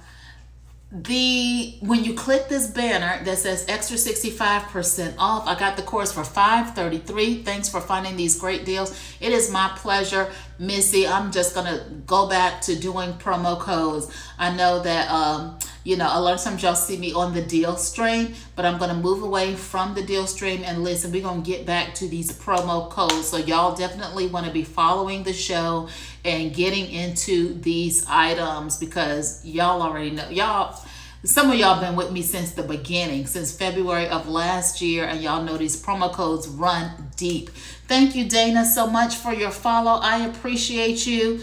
the when you click this banner that says extra 65% off i got the course for 533 thanks for finding these great deals. It is my pleasure missy. I'm just gonna go back to doing promo codes. I know that um you know, a lot of times y'all see me on the deal stream, but I'm to move away from the deal stream and listen, we're to get back to these promo codes. So y'all definitely want to be following the show and getting into these items because y'all already know, y'all, some of y'all been with me since the beginning, since February of last year, and y'all know these promo codes run deep. Thank you, Dana, so much for your follow. I appreciate you.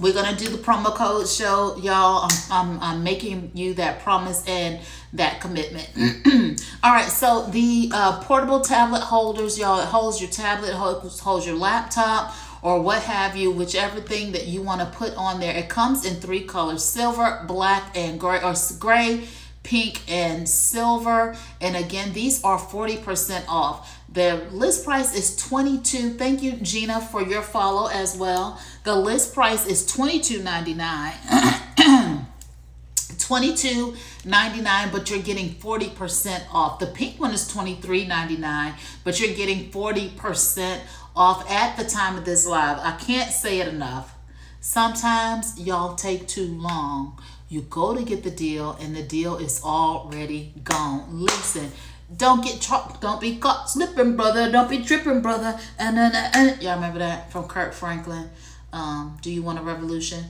We're gonna do the promo code show, y'all. I'm, I'm, I'm making you that promise and that commitment. [CLEARS THROAT] All right, so the uh, portable tablet holders, y'all, it holds your tablet, holds, holds your laptop or what have you, whichever thing that you want to put on there. It comes in three colors, silver, black, and gray, or gray, pink, and silver. And again, these are 40% off. The list price is 22. Thank you, Gina, for your follow as well. The list price is $22.99. [CLEARS THROAT] $22.99, but you're getting 40% off. The pink one is $23.99, but you're getting 40% off at the time of this live. I can't say it enough. Sometimes y'all take too long. You go to get the deal and the deal is already gone. Listen, don't get trucked. Don't be caught slipping, brother. Don't be tripping, brother. And then, y'all remember that from Kirk Franklin? Um, do you want a revolution?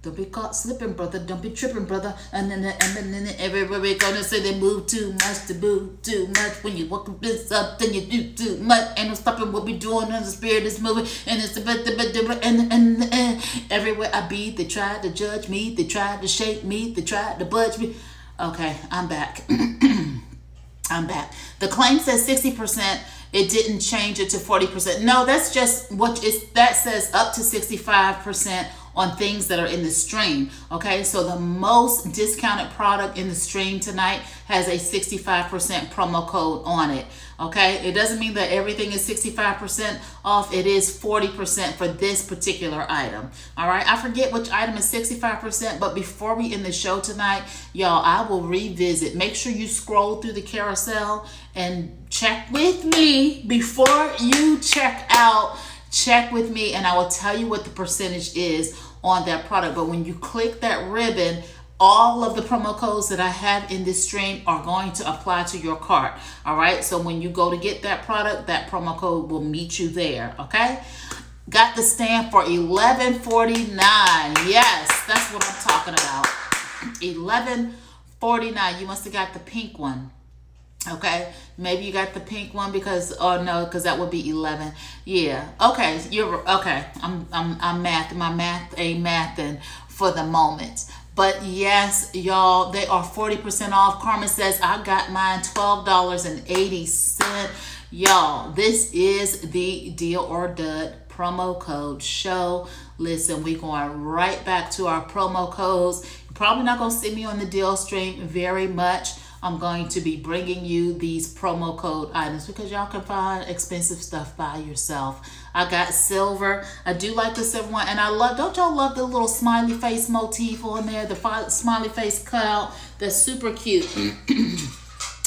Don't be caught slipping, brother. Don't be tripping, brother. And then, and then, and then everybody gonna say they move too much to move too much. When you walk this up, then you do too much. Ain't no stopping what we doing, and the spirit is moving. And it's a bit, bit, bit, and, and, and everywhere I be, they try to judge me. They try to shake me. They try to budge me. Okay, I'm back. [CLEARS THROAT] I'm back. The claim says 60%. It didn't change it to 40%. No, that's just what it's, that says up to 65% on things that are in the stream. Okay, so the most discounted product in the stream tonight has a 65% promo code on it. Okay, it doesn't mean that everything is 65% off, it is 40% for this particular item. All right, I forget which item is 65%, but before we end the show tonight, y'all, I will revisit. Make sure you scroll through the carousel and check with me before you check out check with me and I will tell you what the percentage is on that product. But when you click that ribbon, all of the promo codes that I have in this stream are going to apply to your cart. All right. So when you go to get that product, that promo code will meet you there. Okay. Got the stamp for 11.49. Yes, that's what I'm talking about. [CLEARS THROAT] 11.49. You must have got the pink one. Okay, maybe you got the pink one because oh no, because that would be eleven. Yeah. Okay, you're okay. I'm I'm I'm math. My math a mathing for the moment. But yes, y'all, they are 40% off. Carmen says, I got mine $12.80. Y'all, this is the deal or dud promo code show. Listen, we going right back to our promo codes. Probably not going to see me on the deal stream very much I'm going to be bringing you these promo code items because y'all can find expensive stuff by yourself. I got silver. I do like the silver one. And I love, don't y'all love the little smiley face motif on there? The smiley face cutout. That's super cute. [CLEARS THROAT]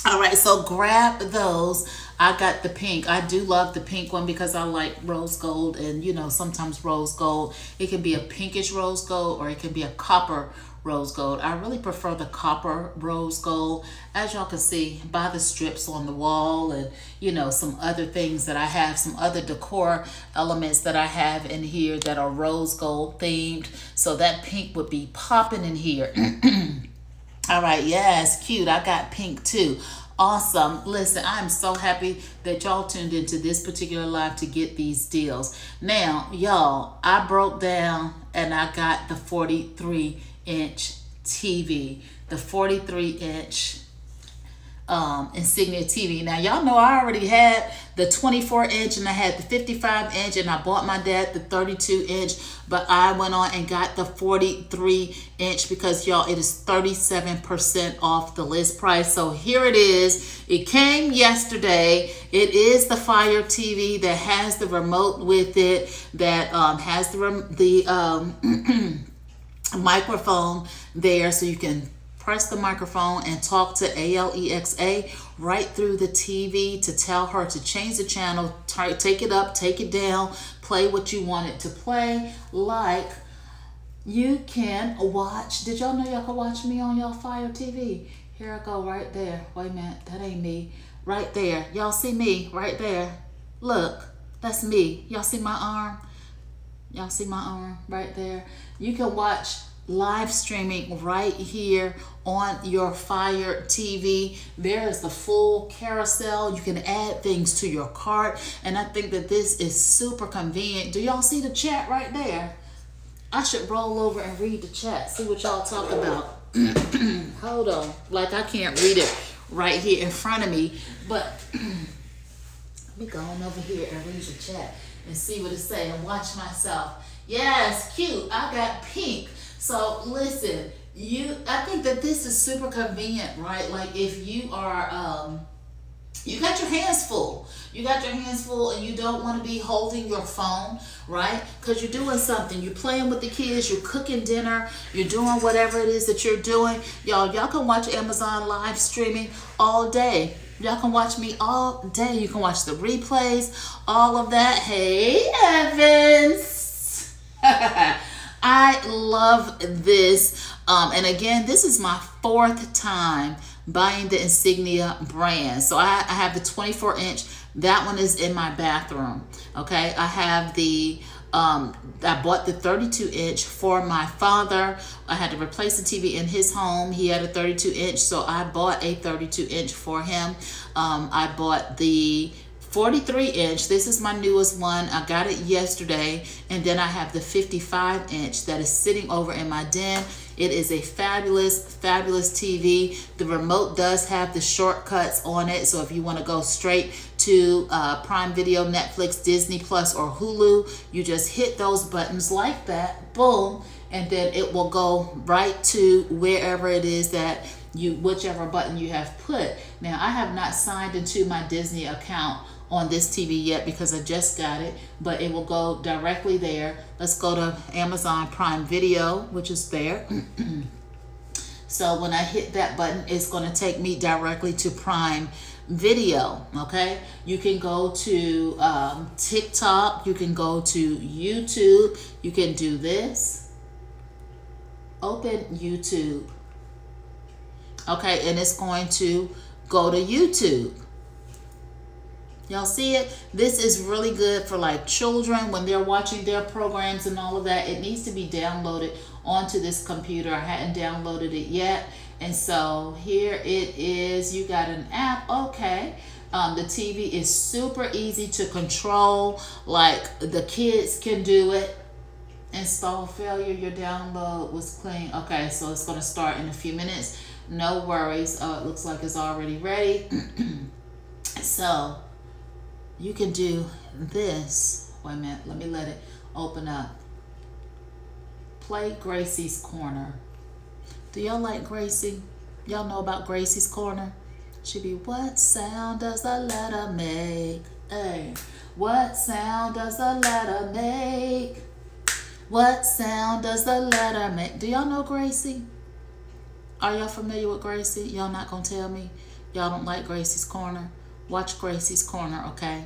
All right, so grab those. I got the pink. I do love the pink one because I like rose gold and you know sometimes rose gold. It can be a pinkish rose gold or it can be a copper rose gold. I really prefer the copper rose gold. As y'all can see by the strips on the wall and, you know, some other things that I have, some other decor elements that I have in here that are rose gold themed. So that pink would be popping in here. [CLEARS THROAT] All right, yes, cute. I got pink too. Awesome. Listen, I'm so happy that y'all tuned into this particular live to get these deals. Now, y'all, I broke down and I got the 43 inch TV, the 43 inch um, Insignia TV. Now, y'all know I already had the 24 inch and I had the 55 inch and I bought my dad the 32 inch, but I went on and got the 43 inch because y'all, it is 37% off the list price. So here it is. It came yesterday. It is the Fire TV that has the remote with it, that um, has the, rem the um, [CLEARS THROAT] microphone there so you can press the microphone and talk to ALEXA right through the TV to tell her to change the channel, take it up, take it down, play what you want it to play. Like you can watch, did y'all know y'all can watch me on y'all Fire TV? Here I go right there. Wait a minute, that ain't me. Right there. Y'all see me right there. Look, that's me. Y'all see my arm? Y'all see my arm right there? You can watch live streaming right here on your Fire TV. There is the full carousel. You can add things to your cart. And I think that this is super convenient. Do y'all see the chat right there? I should roll over and read the chat, see what y'all talk about. [CLEARS THROAT] Hold on. Like I can't read it right here in front of me. But [CLEARS THROAT] let me go on over here and read the chat and see what it say and watch myself. Yes, cute. I got pink. So listen, you I think that this is super convenient, right? Like if you are um you got your hands full. You got your hands full and you don't want to be holding your phone, right? Because you're doing something. You're playing with the kids, you're cooking dinner, you're doing whatever it is that you're doing. Y'all, y'all can watch Amazon live streaming all day. Y'all can watch me all day. You can watch the replays, all of that. Hey, Evans. [LAUGHS] I love this. Um, and again, this is my fourth time buying the Insignia brand. So I, I have the 24 inch. That one is in my bathroom. Okay. I have the um, I bought the 32 inch for my father. I had to replace the TV in his home. He had a 32 inch, so I bought a 32 inch for him. Um, I bought the 43 inch. This is my newest one. I got it yesterday. And then I have the 55 inch that is sitting over in my den. It is a fabulous, fabulous TV. The remote does have the shortcuts on it. So if you want to go straight to uh, Prime Video, Netflix, Disney Plus, or Hulu, you just hit those buttons like that, boom, and then it will go right to wherever it is that you, whichever button you have put. Now, I have not signed into my Disney account on this TV yet because I just got it, but it will go directly there. Let's go to Amazon Prime Video, which is there. [CLEARS THROAT] so when I hit that button, it's going to take me directly to Prime Video, okay? You can go to um, TikTok, you can go to YouTube, you can do this. Open YouTube. Okay, and it's going to go to YouTube. Y'all see it? This is really good for like children when they're watching their programs and all of that. It needs to be downloaded onto this computer. I hadn't downloaded it yet. And so here it is. You got an app. Okay. Um, the TV is super easy to control. Like the kids can do it. Install failure. Your download was clean. Okay, so it's going to start in a few minutes. No worries. Uh, it looks like it's already ready. [CLEARS THROAT] so you can do this. Wait a minute, let me let it open up. Play Gracie's Corner. Do y'all like Gracie? Y'all know about Gracie's Corner? She be, what sound does the letter make? Hey, what sound does the letter make? What sound does the letter make? Do y'all know Gracie? Are y'all familiar with Gracie? Y'all not gonna tell me? Y'all don't like Gracie's Corner? Watch Gracie's Corner, okay?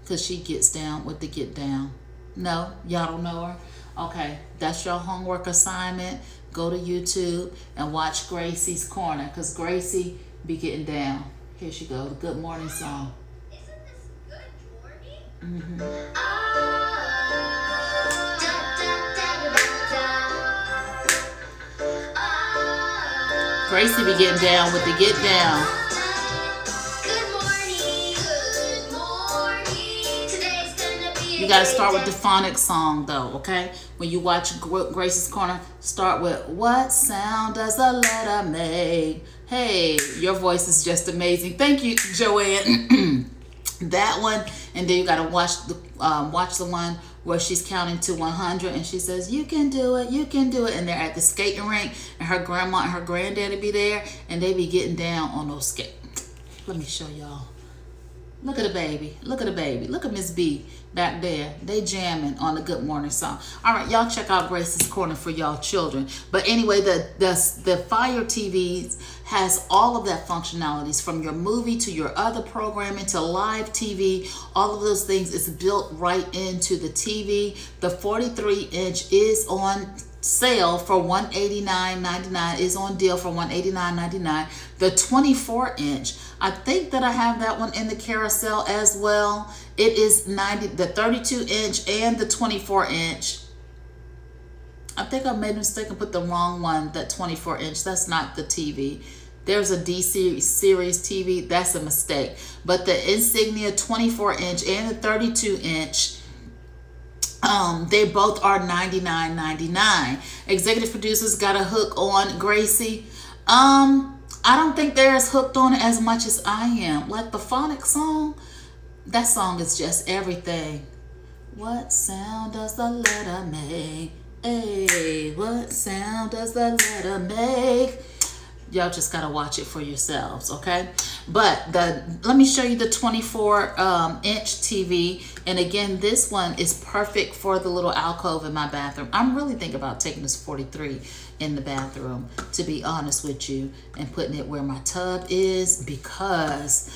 Because she gets down with the get down. No? Y'all don't know her? Okay, that's your homework assignment. Go to YouTube and watch Gracie's Corner because Gracie be getting down. Here she goes, the good morning song. Isn't this good morning? Mm-hmm. Gracie be getting down with the get down. You gotta start with the phonics song though, okay? When you watch Grace's Corner, start with what sound does a letter make? Hey, your voice is just amazing. Thank you, Joanne. [CLEARS THROAT] that one, and then you gotta watch the um, watch the one where she's counting to 100 and she says, You can do it, you can do it. And they're at the skating rink, and her grandma and her granddaddy be there, and they be getting down on those skates. Let me show y'all. Look at the baby. Look at the baby. Look at Miss B back there. They jamming on the Good Morning song. All right, y'all check out Grace's Corner for y'all children. But anyway, the, the, the Fire TV has all of that functionalities from your movie to your other programming to live TV. All of those things is built right into the TV. The 43 inch is on sale for $189.99 is on deal for $189.99 the 24 inch i think that i have that one in the carousel as well it is 90 the 32 inch and the 24 inch I think I made a mistake and put the wrong one, that 24 inch. That's not the TV. There's a D series TV. That's a mistake. But the Insignia 24 inch and the 32 inch, um, they both are $99.99. Executive producers got a hook on Gracie. Um, I don't think they're as hooked on it as much as I am. Like the phonic song, that song is just everything. What sound does the letter make? Hey, what sound does the letter make? Y'all just gotta watch it for yourselves, okay? But the let me show you the 24 um, inch TV. And again, this one is perfect for the little alcove in my bathroom. I'm really thinking about taking this 43 in the bathroom, to be honest with you, and putting it where my tub is because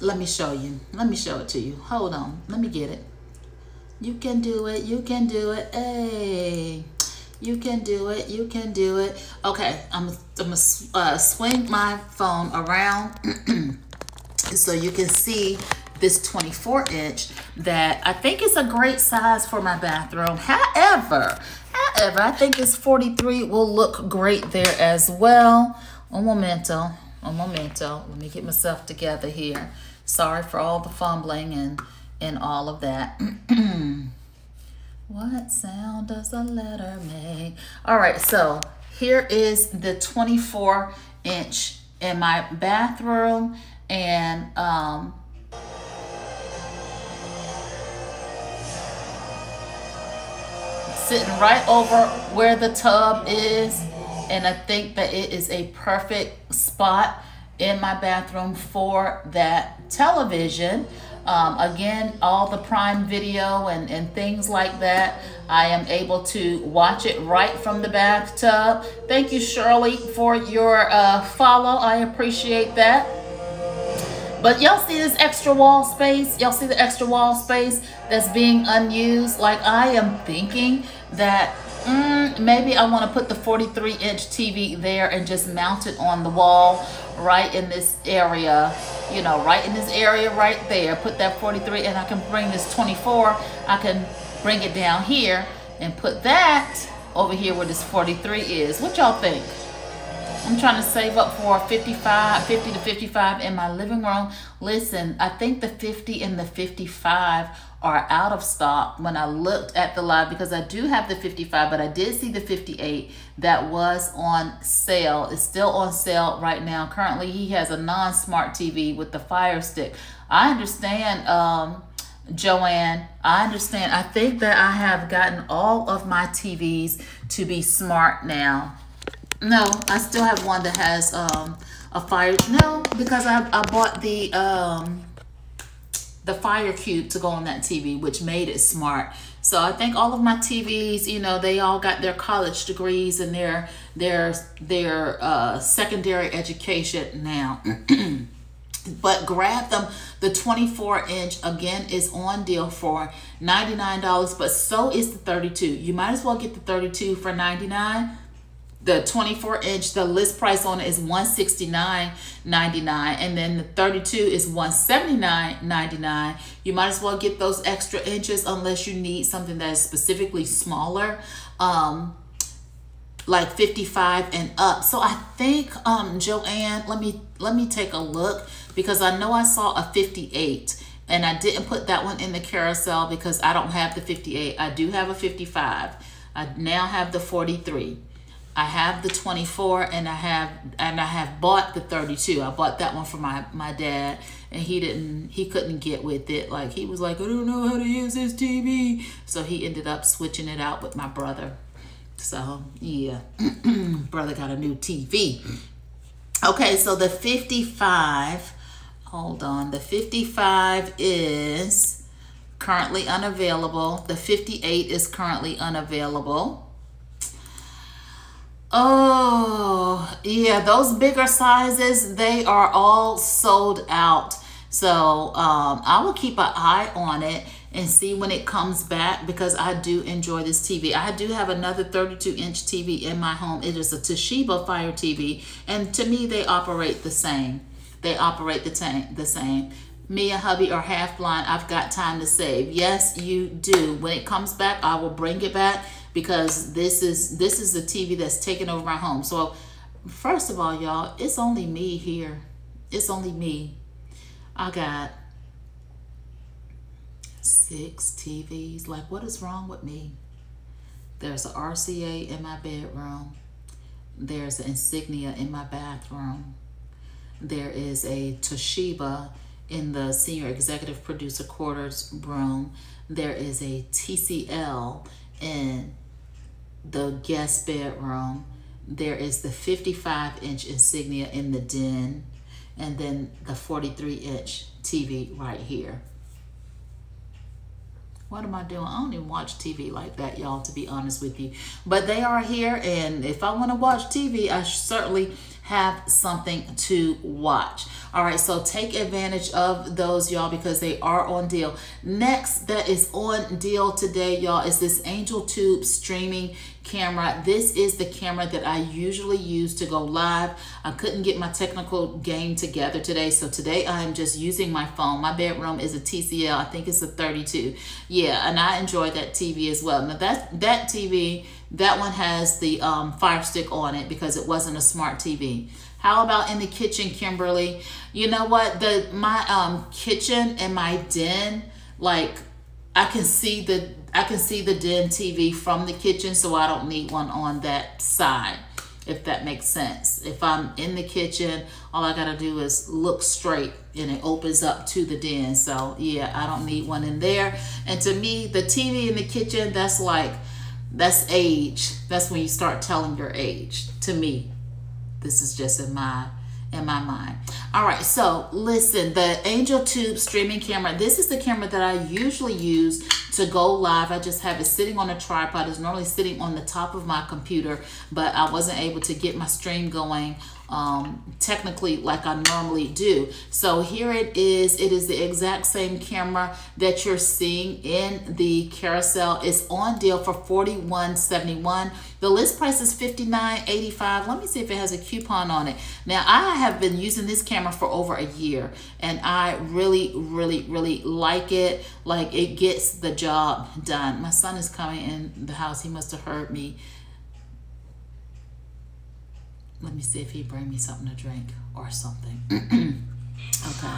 let me show you. Let me show it to you. Hold on. Let me get it. You can do it. You can do it. Hey, you can do it. You can do it. Okay, I'm, I'm gonna uh, swing my phone around [CLEARS THROAT] so you can see this 24 inch that I think is a great size for my bathroom. However, however, I think this 43 will look great there as well. Un momento, un momento. Let me get myself together here. Sorry for all the fumbling and and all of that. [CLEARS THROAT] what sound does a letter make? All right, so here is the 24 inch in my bathroom and um, sitting right over where the tub is and I think that it is a perfect spot in my bathroom for that television. Um, again, all the Prime Video and, and things like that, I am able to watch it right from the bathtub. Thank you, Shirley, for your uh, follow. I appreciate that. But y'all see this extra wall space? Y'all see the extra wall space that's being unused? Like I am thinking that mm, maybe I want to put the 43 inch TV there and just mount it on the wall right in this area you know right in this area right there. Put that 43 and I can bring this 24 I can bring it down here and put that over here where this 43 is. What y'all think? I'm trying to save up for 55 50 to 55 in my living room. Listen I think the 50 and the 55 are out of stock when I looked at the live because I do have the 55 but I did see the 58 that was on sale. It's still on sale right now. Currently he has a non-smart TV with the fire stick. I understand um, Joanne I understand. I think that I have gotten all of my TVs to be smart now. No I still have one that has um, a fire no because I, I bought the um, the fire cube to go on that TV, which made it smart. So I think all of my TVs, you know, they all got their college degrees and their their their uh, secondary education now. [CLEARS THROAT] but grab them. The 24 inch again is on deal for $99, but so is the 32. You might as well get the 32 for 99 the 24 inch the list price on it is 169.99 and then the 32 is 179.99 you might as well get those extra inches unless you need something that is specifically smaller um like 55 and up. So i think um joanne let me let me take a look because i know i saw a 58 and i didn't put that one in the carousel because i don't have the 58 i do have a 55 i now have the 43 I have the 24 and I have and I have bought the 32. I bought that one for my my dad and he didn't he couldn't get with it. Like he was like, "I don't know how to use this TV." So he ended up switching it out with my brother. So, yeah. [CLEARS THROAT] brother got a new TV. Okay, so the 55 hold on. The 55 is currently unavailable. The 58 is currently unavailable. Oh, yeah, those bigger sizes, they are all sold out. So um, I will keep an eye on it and see when it comes back because I do enjoy this TV. I do have another 32 inch TV in my home. It is a Toshiba Fire TV and to me they operate the same. They operate the, the same. Me and hubby are half blind. I've got time to save. Yes, you do. When it comes back, I will bring it back because this is this is the TV that's taking over my home. So first of all, y'all, it's only me here. It's only me. I got six TVs. Like, what is wrong with me? There's an RCA in my bedroom. There's an Insignia in my bathroom. There is a Toshiba in the senior executive producer quarters room. There is a TCL in the guest bedroom. There is the 55 inch Insignia in the den, and then the 43 inch TV right here. What am I doing? I don't even watch TV like that, y'all, to be honest with you. But they are here, and if I want to watch TV, I certainly have something to watch. All right, so take advantage of those, y'all, because they are on deal. Next, that is on deal today, y'all, is this Angetube streaming camera. This is the camera that I usually use to go live. I couldn't get my technical game together today, so today I am just using my phone. My bedroom is a TCL. I think it's a 32. Yeah, and I enjoy that TV as well. Now that that TV, that one has the um, Fire Stick on it because it wasn't a smart TV. How about in the kitchen, Kimberly? You know what? The my um kitchen and my den, like I can see the I can see the den TV from the kitchen, so I don't need one on that side, if that makes sense. If I'm in the kitchen, all I gotta do is look straight and it opens up to the den. So yeah, I don't need one in there. And to me, the TV in the kitchen, that's like, that's age. That's when you start telling your age, to me. This is just in my in my mind. All right, so listen, the Angetube streaming camera, this is the camera that I usually use to go live. I just have it sitting on a tripod. It's normally sitting on the top of my computer, but I wasn't able to get my stream going um, technically like I normally do. So here it is. It is the exact same camera that you're seeing in the carousel. It's on deal for $41.71. The list price is $59.85. Let me see if it has a coupon on it. Now I have been using this camera for over a year and I really, really, really like it. Like it gets the job done. My son is coming in the house. He must have heard me let me see if he bring me something to drink or something. [CLEARS THROAT] okay.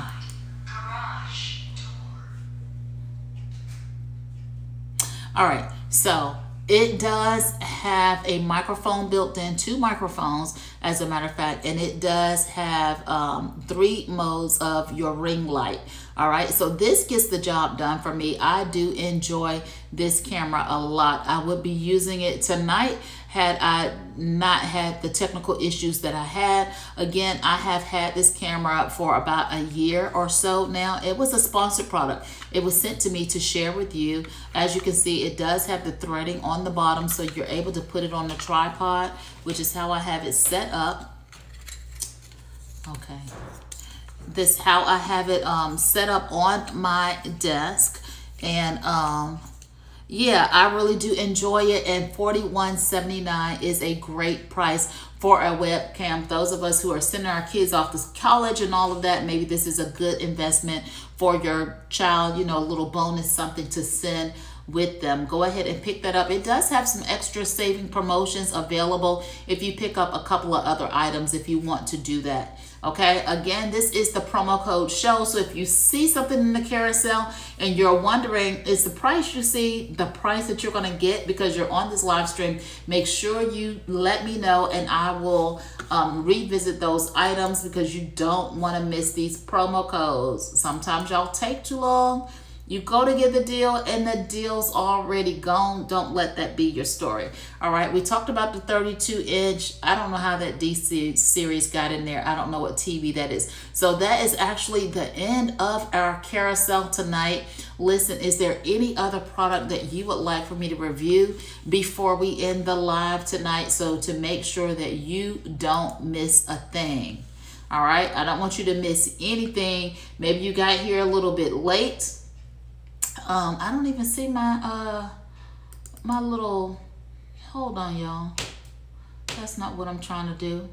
All right, so it does have a microphone built in, two microphones, as a matter of fact, and it does have um, three modes of your ring light. All right, so this gets the job done for me. I do enjoy this camera a lot. I will be using it tonight had I not had the technical issues that I had. Again, I have had this camera for about a year or so now. It was a sponsored product. It was sent to me to share with you. As you can see, it does have the threading on the bottom so you're able to put it on the tripod, which is how I have it set up. Okay. This how I have it um, set up on my desk. And um, yeah, I really do enjoy it. And $41.79 is a great price for a webcam. Those of us who are sending our kids off to college and all of that, maybe this is a good investment for your child, you know, a little bonus, something to send with them. Go ahead and pick that up. It does have some extra saving promotions available if you pick up a couple of other items if you want to do that. Okay, again, this is the promo code show. So if you see something in the carousel and you're wondering, is the price you see the price that you're going to get because you're on this live stream, make sure you let me know and I will um, revisit those items because you don't want to miss these promo codes. Sometimes y'all take too long you go to get the deal and the deal's already gone. Don't let that be your story. All right, we talked about the 32 inch. I don't know how that DC series got in there. I don't know what TV that is. So that is actually the end of our carousel tonight. Listen, is there any other product that you would like for me to review before we end the live tonight? So to make sure that you don't miss a thing. All right, I don't want you to miss anything. Maybe you got here a little bit late um, I don't even see my uh my little hold on y'all. That's not what I'm trying to do.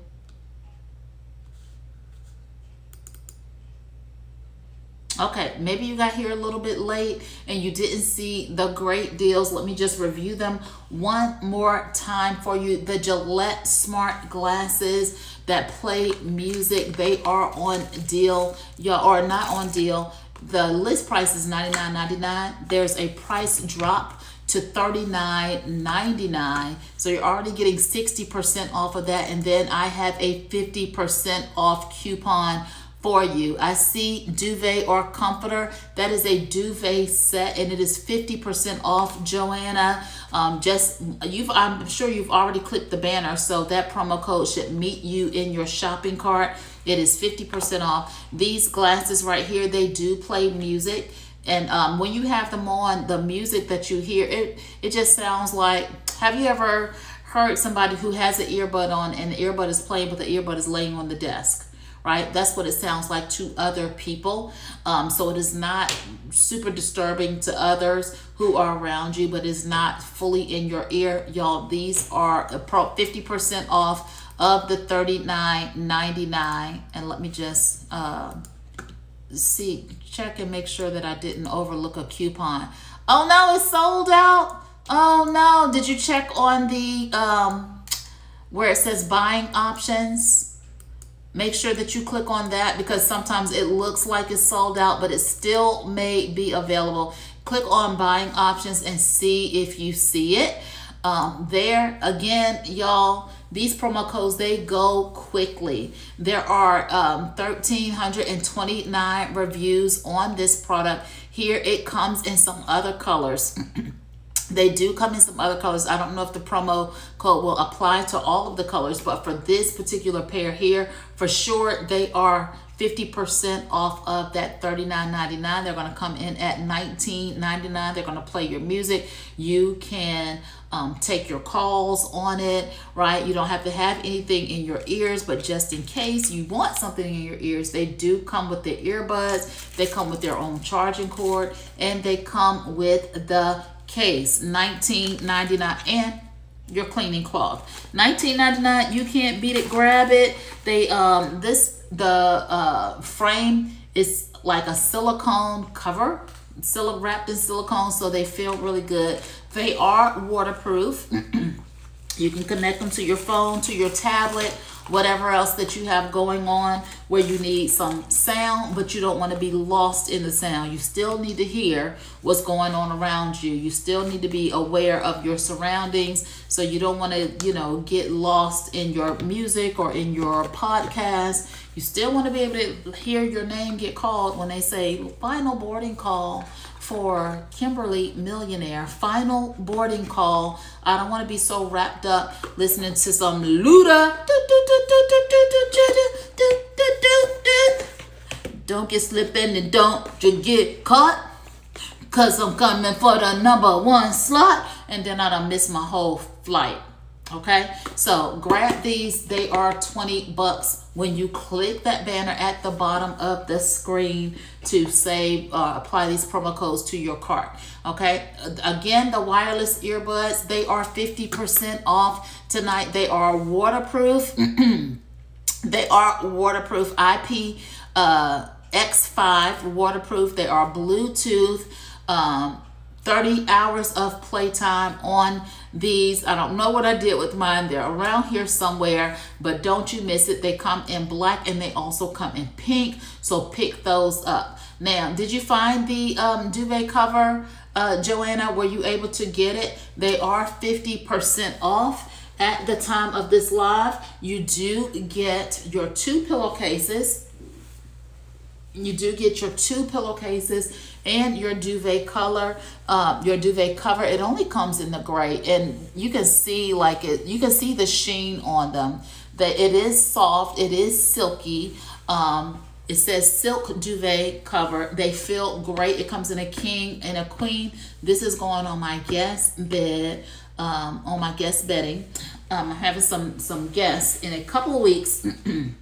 Okay, maybe you got here a little bit late and you didn't see the great deals. Let me just review them one more time for you. The Gillette Smart Glasses that play music, they are on deal. Y'all are not on deal. The list price is $99.99. There's a price drop to $39.99. So you're already getting 60% off of that. And then I have a 50% off coupon for you. I see duvet or comforter. That is a duvet set and it is 50% off, Joanna. Um, just you've I'm sure you've already clicked the banner, so that promo code should meet you in your shopping cart. It is 50% off. These glasses right here, they do play music. And um, when you have them on, the music that you hear, it, it just sounds like, have you ever heard somebody who has an earbud on and the earbud is playing, but the earbud is laying on the desk? right? That's what it sounds like to other people. Um, so it is not super disturbing to others who are around you, but is not fully in your ear. Y'all, these are 50% off of the $39.99. And let me just uh, see, check and make sure that I didn't overlook a coupon. Oh no, it's sold out. Oh no, did you check on the, um, where it says buying options? Make sure that you click on that because sometimes it looks like it's sold out, but it still may be available. Click on buying options and see if you see it. Um, there, again, y'all, these promo codes, they go quickly. There are um, 1,329 reviews on this product. Here it comes in some other colors. [CLEARS THROAT] They do come in some other colors. I don't know if the promo code will apply to all of the colors, but for this particular pair here, for sure, they are 50% off of that $39.99. They're going to come in at $19.99. They're going to play your music. You can um, take your calls on it, right? You don't have to have anything in your ears, but just in case you want something in your ears, they do come with the earbuds. They come with their own charging cord, and they come with the case 19.99 and your cleaning cloth 19.99 you can't beat it grab it they um this the uh frame is like a silicone cover wrapped in silicone so they feel really good they are waterproof [CLEARS THROAT] you can connect them to your phone to your tablet whatever else that you have going on where you need some sound, but you don't want to be lost in the sound. You still need to hear what's going on around you. You still need to be aware of your surroundings. So you don't want to, you know, get lost in your music or in your podcast. You still want to be able to hear your name get called when they say final boarding call for Kimberly Millionaire. Final boarding call. I don't want to be so wrapped up listening to some Luda. Don't get slipping and don't you get caught. Cause I'm coming for the number one slot. And then I don't miss my whole flight okay? So grab these. They are 20 bucks. When you click that banner at the bottom of the screen to save uh, apply these promo codes to your cart. Okay? Again the wireless earbuds they are 50 percent off tonight. They are waterproof. [CLEARS THROAT] They are waterproof ip uh, x5 waterproof. They are bluetooth um, 30 hours of playtime on these. I don't know what I did with mine. They're around here somewhere, but don't you miss it. They come in black and they also come in pink. So pick those up. Now, did you find the um, duvet cover, uh, Joanna? Were you able to get it? They are 50% off. At the time of this live, you do get your two pillowcases. You do get your two pillowcases and your duvet color, uh, your duvet cover. It only comes in the gray and you can see like it, you can see the sheen on them. That it is soft, it is silky. Um, it says silk duvet cover. They feel great. It comes in a king and a queen. This is going on my guest bed, um, on my guest bedding. Um, I'm having some, some guests in a couple of weeks. [CLEARS THROAT] and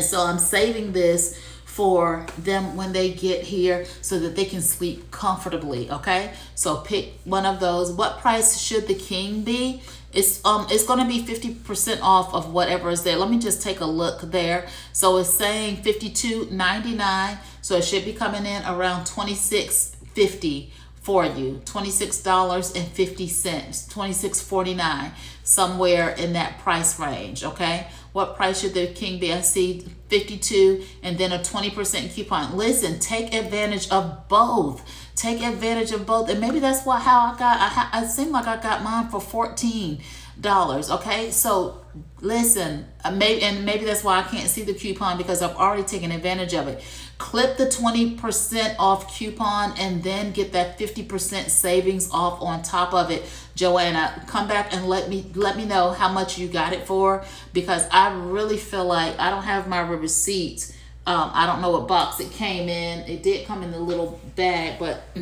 so I'm saving this for them when they get here so that they can sleep comfortably okay? So pick one of those. What price should the king be? It's um it's going to be 50% off of whatever is there. Let me just take a look there. So it's saying 52.99 So it should be coming in around $26.50 for you. $26.50, $26.49, somewhere in that price range, okay? What price should the King be? I see 52 and then a 20% coupon. Listen, take advantage of both. Take advantage of both. And maybe that's why how I got, I, I seem like I got mine for 14 dollars okay so listen uh, maybe and maybe that's why i can't see the coupon because i've already taken advantage of it clip the 20% off coupon and then get that 50% savings off on top of it joanna come back and let me let me know how much you got it for because i really feel like i don't have my receipt um, i don't know what box it came in it did come in the little bag but [CLEARS THROAT]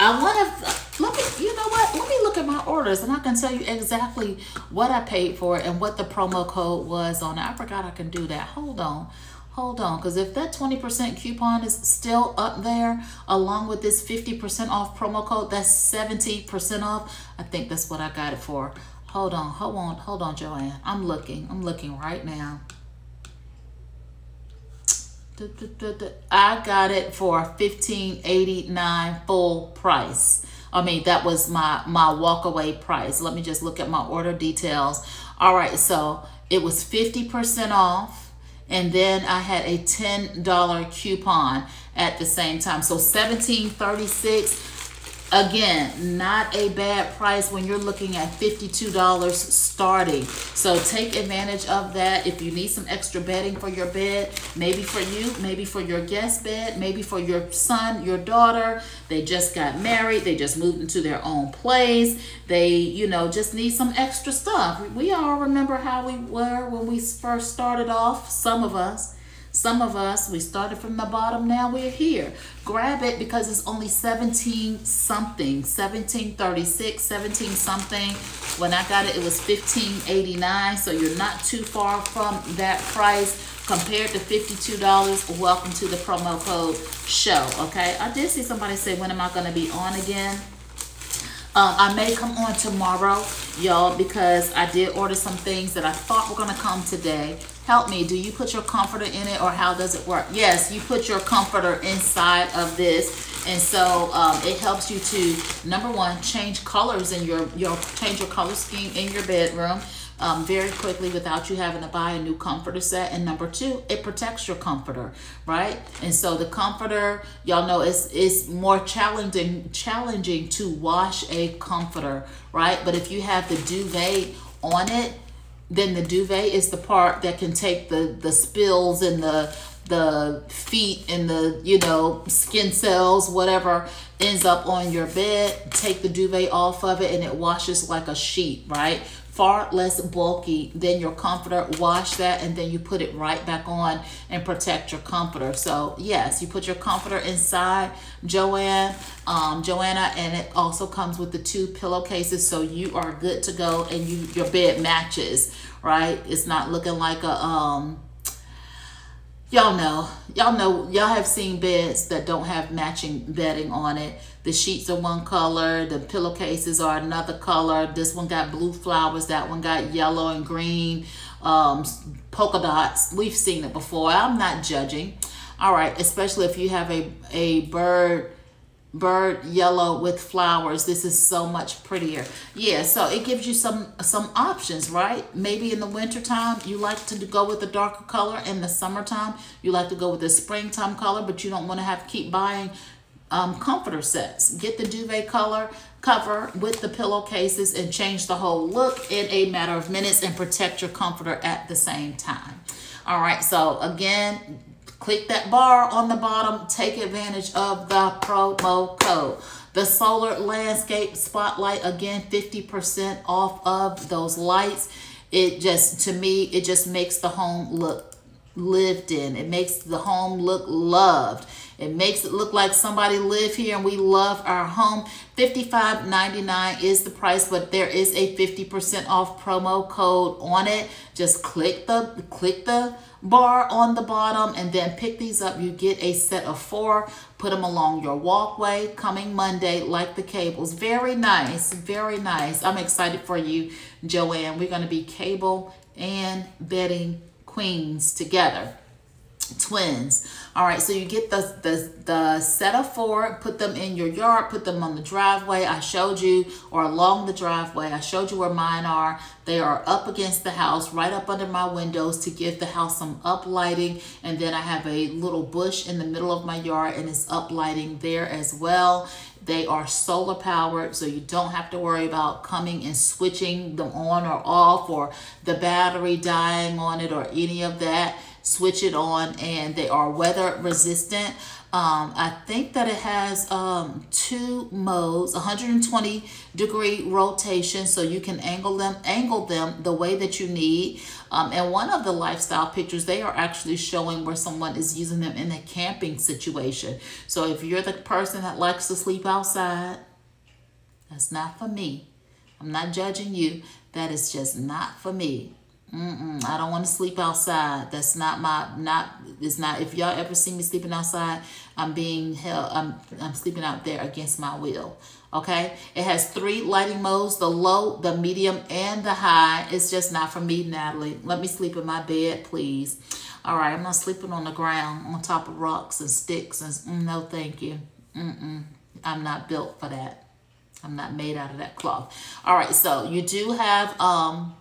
I want to let me. You know what? Let me look at my orders, and I can tell you exactly what I paid for and what the promo code was on it. I forgot I can do that. Hold on, hold on, because if that twenty percent coupon is still up there, along with this fifty percent off promo code, that's seventy percent off. I think that's what I got it for. Hold on, hold on, hold on, Joanne. I'm looking. I'm looking right now. I got it for fifteen eighty nine full price. I mean, that was my my walk away price. Let me just look at my order details. All right, so it was 50% off and then I had a $10 coupon at the same time. So 1736 Again, not a bad price when you're looking at $52 starting. So take advantage of that. If you need some extra bedding for your bed, maybe for you, maybe for your guest bed, maybe for your son, your daughter. They just got married. They just moved into their own place. They, you know, just need some extra stuff. We all remember how we were when we first started off, some of us some of us, we started from the bottom, now we're here. Grab it because it's only 17 something, 1736, 17 something. When I got it, it was 1589, so you're not too far from that price compared to $52. Welcome to the promo code show, okay? I did see somebody say, when am I to be on again? Um, I may come on tomorrow, y'all, because I did order some things that I thought were going to come today. Help me. Do you put your comforter in it or how does it work? Yes, you put your comforter inside of this. And so um, it helps you to, number one, change colors in your, your change your color scheme in your bedroom um, very quickly without you having to buy a new comforter set. And number two, it protects your comforter, right? And so the comforter, y'all know, it's, it's more challenging, challenging to wash a comforter, right? But if you have the duvet on it, then the duvet is the part that can take the, the spills and the the feet and the you know skin cells whatever ends up on your bed. Take the duvet off of it and it washes like a sheet right far less bulky than your comforter. Wash that and then you put it right back on and protect your comforter. So yes, you put your comforter inside, Joanne, um, Joanna, and it also comes with the two pillowcases. So you are good to go and you your bed matches, right? It's not looking like a, um, y'all know, y'all know, y'all have seen beds that don't have matching bedding on it the sheets are one color, the pillowcases are another color. This one got blue flowers, that one got yellow and green, um, polka dots. We've seen it before. I'm not judging. All right, especially if you have a, a bird bird yellow with flowers this is so much prettier yeah so it gives you some some options right maybe in the winter time you like to go with a darker color in the summertime you like to go with the springtime color but you don't want to have keep buying um, comforter sets. Get the duvet color cover with the pillowcases and change the whole look in a matter of minutes and protect your comforter at the same time. All right, so again, click that bar on the bottom. Take advantage of the promo code. The solar landscape spotlight, again, 50% off of those lights. It just, to me, it just makes the home look lived in. It makes the home look loved. It makes it look like somebody live here and we love our home. $55.99 is the price, but there is a 50% off promo code on it. Just click the click the bar on the bottom and then pick these up. You get a set of four. Put them along your walkway coming Monday like the cables. Very nice. Very nice. I'm excited for you, Joanne. We're going to be cable and bedding queens together. Twins. All right, so you get the, the, the set of four, put them in your yard, put them on the driveway. I showed you, or along the driveway. I showed you where mine are. They are up against the house, right up under my windows to give the house some up lighting. And then I have a little bush in the middle of my yard and it's up lighting there as well. They are solar powered, so you don't have to worry about coming and switching them on or off or the battery dying on it or any of that switch it on and they are weather resistant. Um, I think that it has um, two modes 120 degree rotation so you can angle them angle them the way that you need. Um, and one of the lifestyle pictures they are actually showing where someone is using them in a camping situation. So if you're the person that likes to sleep outside that's not for me. I'm not judging you. That is just not for me Mm-mm, I don't want to sleep outside. That's not my not. It's not. If y'all ever see me sleeping outside, I'm being held. I'm I'm sleeping out there against my will. Okay. It has three lighting modes: the low, the medium, and the high. It's just not for me, Natalie. Let me sleep in my bed, please. All right. I'm not sleeping on the ground on top of rocks and sticks. And mm, no, thank you. Mm-mm. I'm not built for that. I'm not made out of that cloth. All right. So you do have um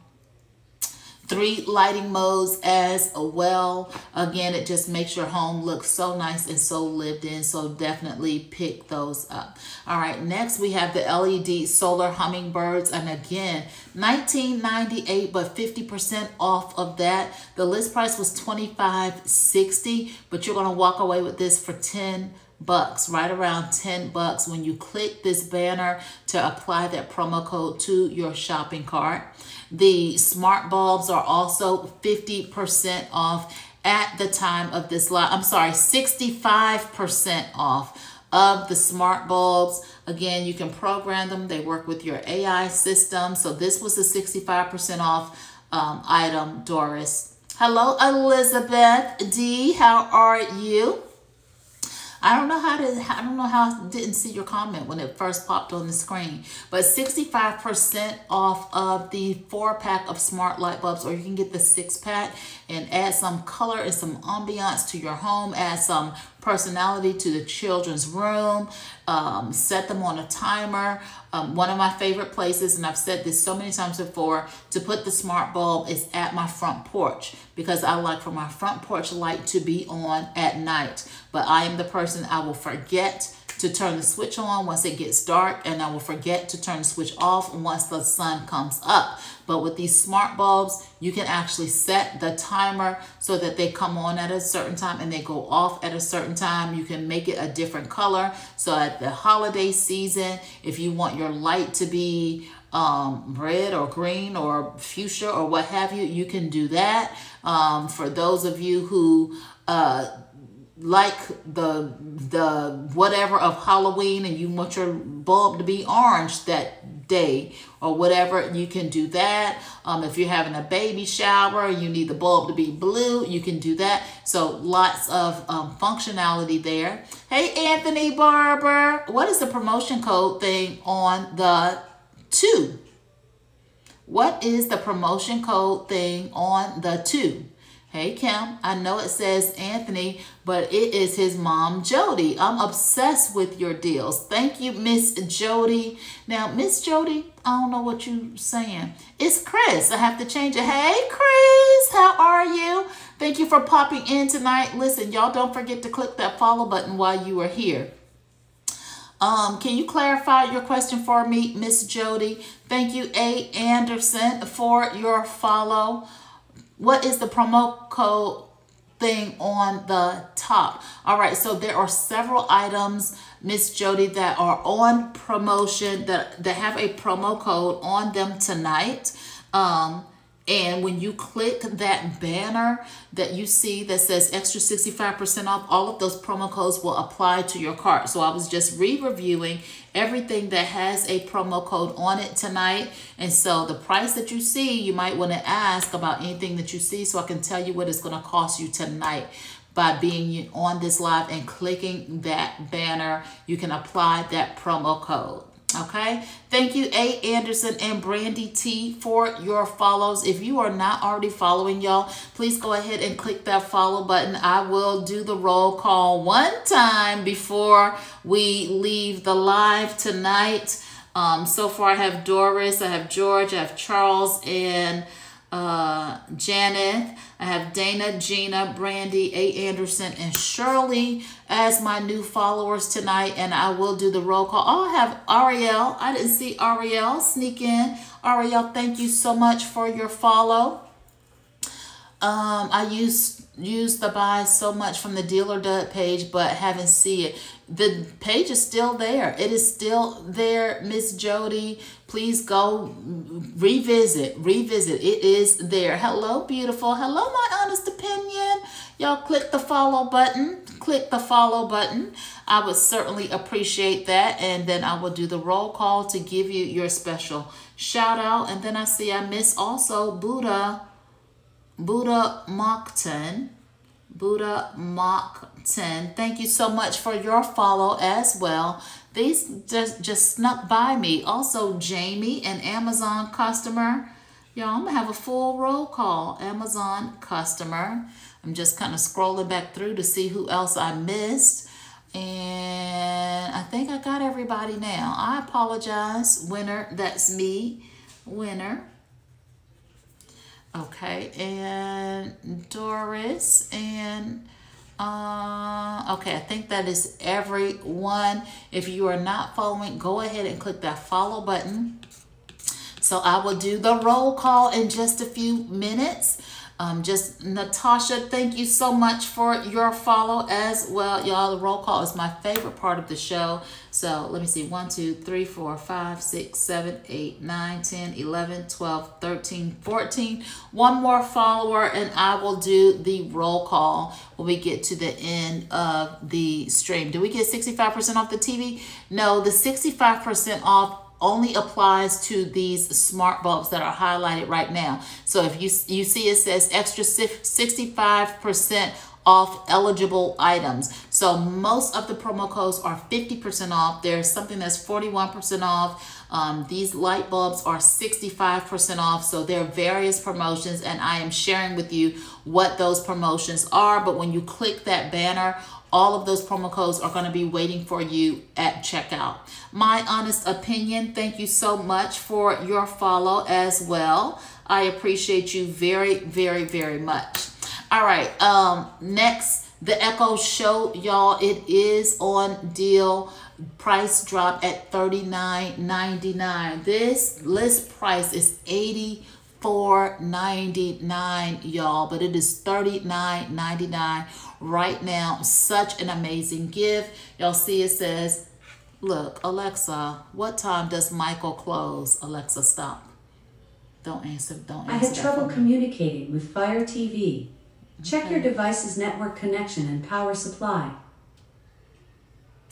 three lighting modes as a well. Again it just makes your home look so nice and so lived in so definitely pick those up. All right next we have the led solar hummingbirds and again 1998 but 50 percent off of that. The list price was 25.60 but you're to walk away with this for 10 bucks, right around 10 bucks when you click this banner to apply that promo code to your shopping cart. The smart bulbs are also 50% off at the time of this live. I'm sorry, 65% off of the smart bulbs. Again, you can program them. They work with your AI system. So this was a 65% off um, item, Doris. Hello, Elizabeth D. How are you? I don't know how to, I don't know how I didn't see your comment when it first popped on the screen, but 65% off of the four pack of smart light bulbs, or you can get the six pack and add some color and some ambiance to your home, add some personality to the children's room, um, set them on a timer. Um, one of my favorite places, and I've said this so many times before, to put the smart bulb is at my front porch because I like for my front porch light to be on at night. But I am the person I will forget to turn the switch on once it gets dark and I will forget to turn the switch off once the sun comes up. But with these smart bulbs, you can actually set the timer so that they come on at a certain time and they go off at a certain time. You can make it a different color. So at the holiday season, if you want your light to be um, red or green or fuchsia or what have you, you can do that. Um, for those of you who uh, like the the whatever of Halloween and you want your bulb to be orange that day or whatever you can do that. Um, if you're having a baby shower you need the bulb to be blue you can do that. So lots of um, functionality there. Hey Anthony Barber what is the promotion code thing on the two? What is the promotion code thing on the two Hey Kim, I know it says Anthony, but it is his mom, Jody. I'm obsessed with your deals. Thank you, Miss Jody. Now, Miss Jody, I don't know what you're saying. It's Chris. I have to change it. Hey, Chris, how are you? Thank you for popping in tonight. Listen, y'all don't forget to click that follow button while you are here. Um, can you clarify your question for me, Miss Jody? Thank you, A. Anderson, for your follow what is the promo code thing on the top? All right, so there are several items, Miss Jody, that are on promotion that, that have a promo code on them tonight. Um, and when you click that banner that you see that says extra 65% off, all of those promo codes will apply to your cart. So I was just re-reviewing everything that has a promo code on it tonight. And so the price that you see, you might want to ask about anything that you see so I can tell you what it's going to cost you tonight by being on this live and clicking that banner. You can apply that promo code. Okay. Thank you, A. Anderson and Brandy T, for your follows. If you are not already following y'all, please go ahead and click that follow button. I will do the roll call one time before we leave the live tonight. Um, so far, I have Doris, I have George, I have Charles, and uh, Janet. I have Dana, Gina, Brandy, A. Anderson, and Shirley as my new followers tonight. And I will do the roll call. Oh, I have Ariel. I didn't see Ariel sneak in. Ariel, thank you so much for your follow. Um, I use use the buy so much from the Deal or Dud page, but haven't see it. The page is still there. It is still there, Miss Jody. Please go revisit, revisit. It is there. Hello, beautiful. Hello, my honest opinion. Y'all click the follow button. Click the follow button. I would certainly appreciate that. And then I will do the roll call to give you your special shout out. And then I see I miss also Buddha Buddha Mockton. Buddha Mockton. Thank you so much for your follow as well. These just, just snuck by me. Also, Jamie, an Amazon customer. Y'all, I'm going to have a full roll call. Amazon customer. I'm just kind of scrolling back through to see who else I missed. And I think I got everybody now. I apologize. Winner, that's me. Winner. Okay, and Doris and uh, okay, I think that is everyone. If you are not following, go ahead and click that follow button. So I will do the roll call in just a few minutes. Um, just Natasha, thank you so much for your follow as well. Y'all, the roll call is my favorite part of the show. So let me see 1, 2, 3, 4, 5, 6, 7, 8, 9, 10, 11, 12, 13, 14. One more follower, and I will do the roll call when we get to the end of the stream. Do we get 65% off the TV? No, the 65% off only applies to these smart bulbs that are highlighted right now. So if you, you see it says extra 65% off eligible items. So most of the promo codes are 50% off. There's something that's 41% off. Um, these light bulbs are 65% off. So there are various promotions and I am sharing with you what those promotions are. But when you click that banner all of those promo codes are going to be waiting for you at checkout. My honest opinion, thank you so much for your follow as well. I appreciate you very, very, very much. All right, um, next, the Echo Show, y'all, it is on deal price drop at $39.99. This list price is 80 $4.99 y'all but it is $39.99 right now. Such an amazing gift. Y'all see it says, look, Alexa, what time does Michael close? Alexa, stop. Don't answer, don't answer. I had trouble communicating with Fire TV. Check your device's network connection and power supply.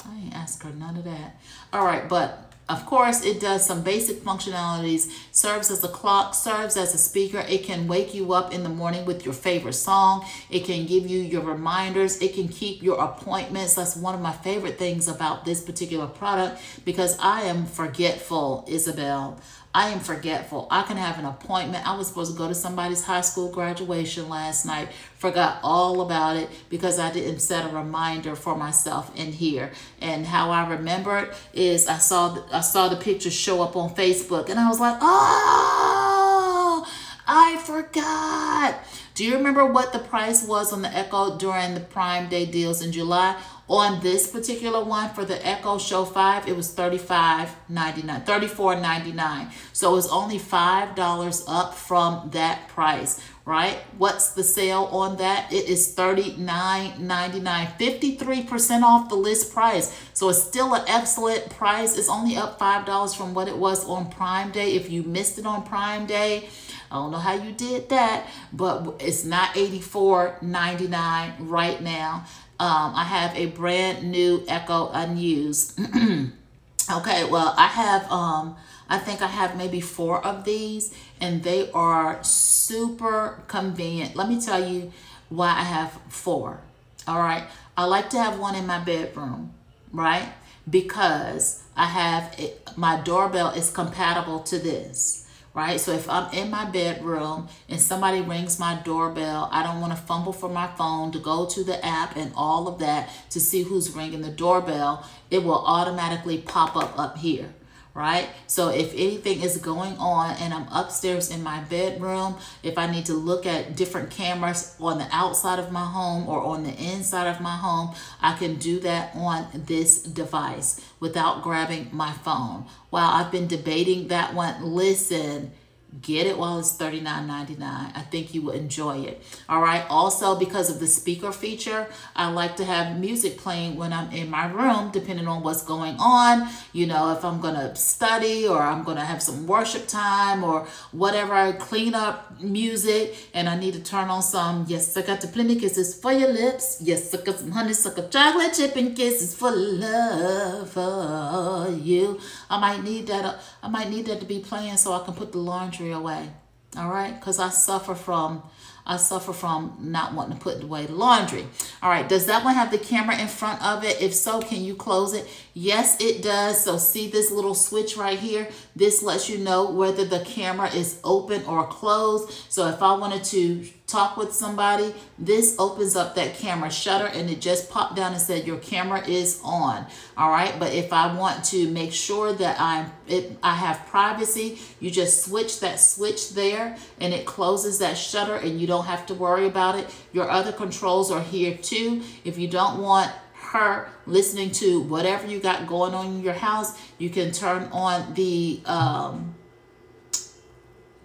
I ain't ask her none of that. All right, but of course, it does some basic functionalities, serves as a clock, serves as a speaker. It can wake you up in the morning with your favorite song. It can give you your reminders. It can keep your appointments. That's one of my favorite things about this particular product because I am forgetful, Isabel. I am forgetful. I can have an appointment. I was supposed to go to somebody's high school graduation last night. Forgot all about it because I didn't set a reminder for myself in here. And how I remember it is I saw I saw the picture show up on Facebook and I was like, "Oh, I forgot." Do you remember what the price was on the Echo during the Prime Day deals in July? On this particular one for the Echo Show 5, it was $35.99, $34.99. So it was only $5 up from that price, right? What's the sale on that? It is $39.99, 53% off the list price. So it's still an excellent price. It's only up $5 from what it was on Prime Day. If you missed it on Prime Day, I don't know how you did that, but it's not $84.99 right now. Um, I have a brand new Echo unused. [CLEARS THROAT] okay, well, I have, um, I think I have maybe four of these and they are super convenient. Let me tell you why I have four. All right. I like to have one in my bedroom, right? Because I have it, my doorbell is compatible to this right? So if I'm in my bedroom and somebody rings my doorbell, I don't want to fumble for my phone to go to the app and all of that to see who's ringing the doorbell. It will automatically pop up up here right? So if anything is going on and I'm upstairs in my bedroom, if I need to look at different cameras on the outside of my home or on the inside of my home, I can do that on this device without grabbing my phone. While I've been debating that one, listen, Get it while it's $39.99. I think you will enjoy it. All right. Also, because of the speaker feature, I like to have music playing when I'm in my room, depending on what's going on. You know, if I'm going to study or I'm going to have some worship time or whatever, I clean up music and I need to turn on some, yes, I got the plenty kisses for your lips. Yes, I got some honeysuckle chocolate chip and kisses for love for you. I might need that. I might need that to be playing so I can put the laundry away. All right, because I suffer from I suffer from not wanting to put away the laundry. All right, does that one have the camera in front of it? If so, can you close it? Yes, it does. So see this little switch right here? This lets you know whether the camera is open or closed. So if I wanted to talk with somebody, this opens up that camera shutter and it just popped down and said your camera is on. All right, but if I want to make sure that I'm it, I have privacy, you just switch that switch there and it closes that shutter and you don't have to worry about it. Your other controls are here too. If you don't want her listening to whatever you got going on in your house, you can turn on the um,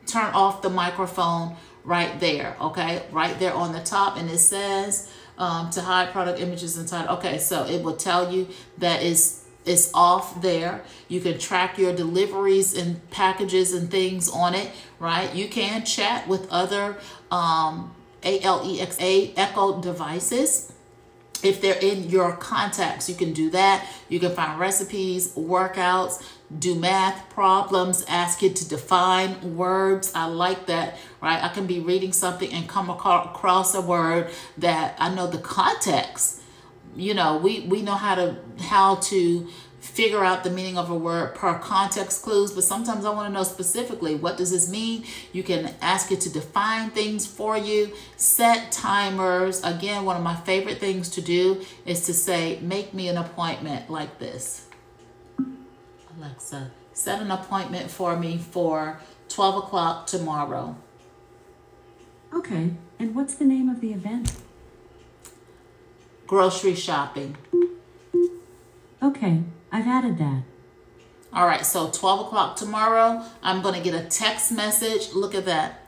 turn off the microphone right there, okay? Right there on the top, and it says um, to hide product images inside. Okay, so it will tell you that it's, it's off there. You can track your deliveries and packages and things on it, right? You can chat with other um, ALEXA Echo devices if they're in your contacts, you can do that. You can find recipes, workouts, do math problems, ask it to define words. I like that, right? I can be reading something and come across a word that I know the context. You know, we, we know how to how to figure out the meaning of a word per context clues, but sometimes I want to know specifically what does this mean? You can ask it to define things for you, set timers. Again, one of my favorite things to do is to say, make me an appointment like this. Alexa, set an appointment for me for 12 o'clock tomorrow. Okay, and what's the name of the event? Grocery shopping. Okay, I've added that. All right, so 12 o'clock tomorrow, I'm going to get a text message. Look at that.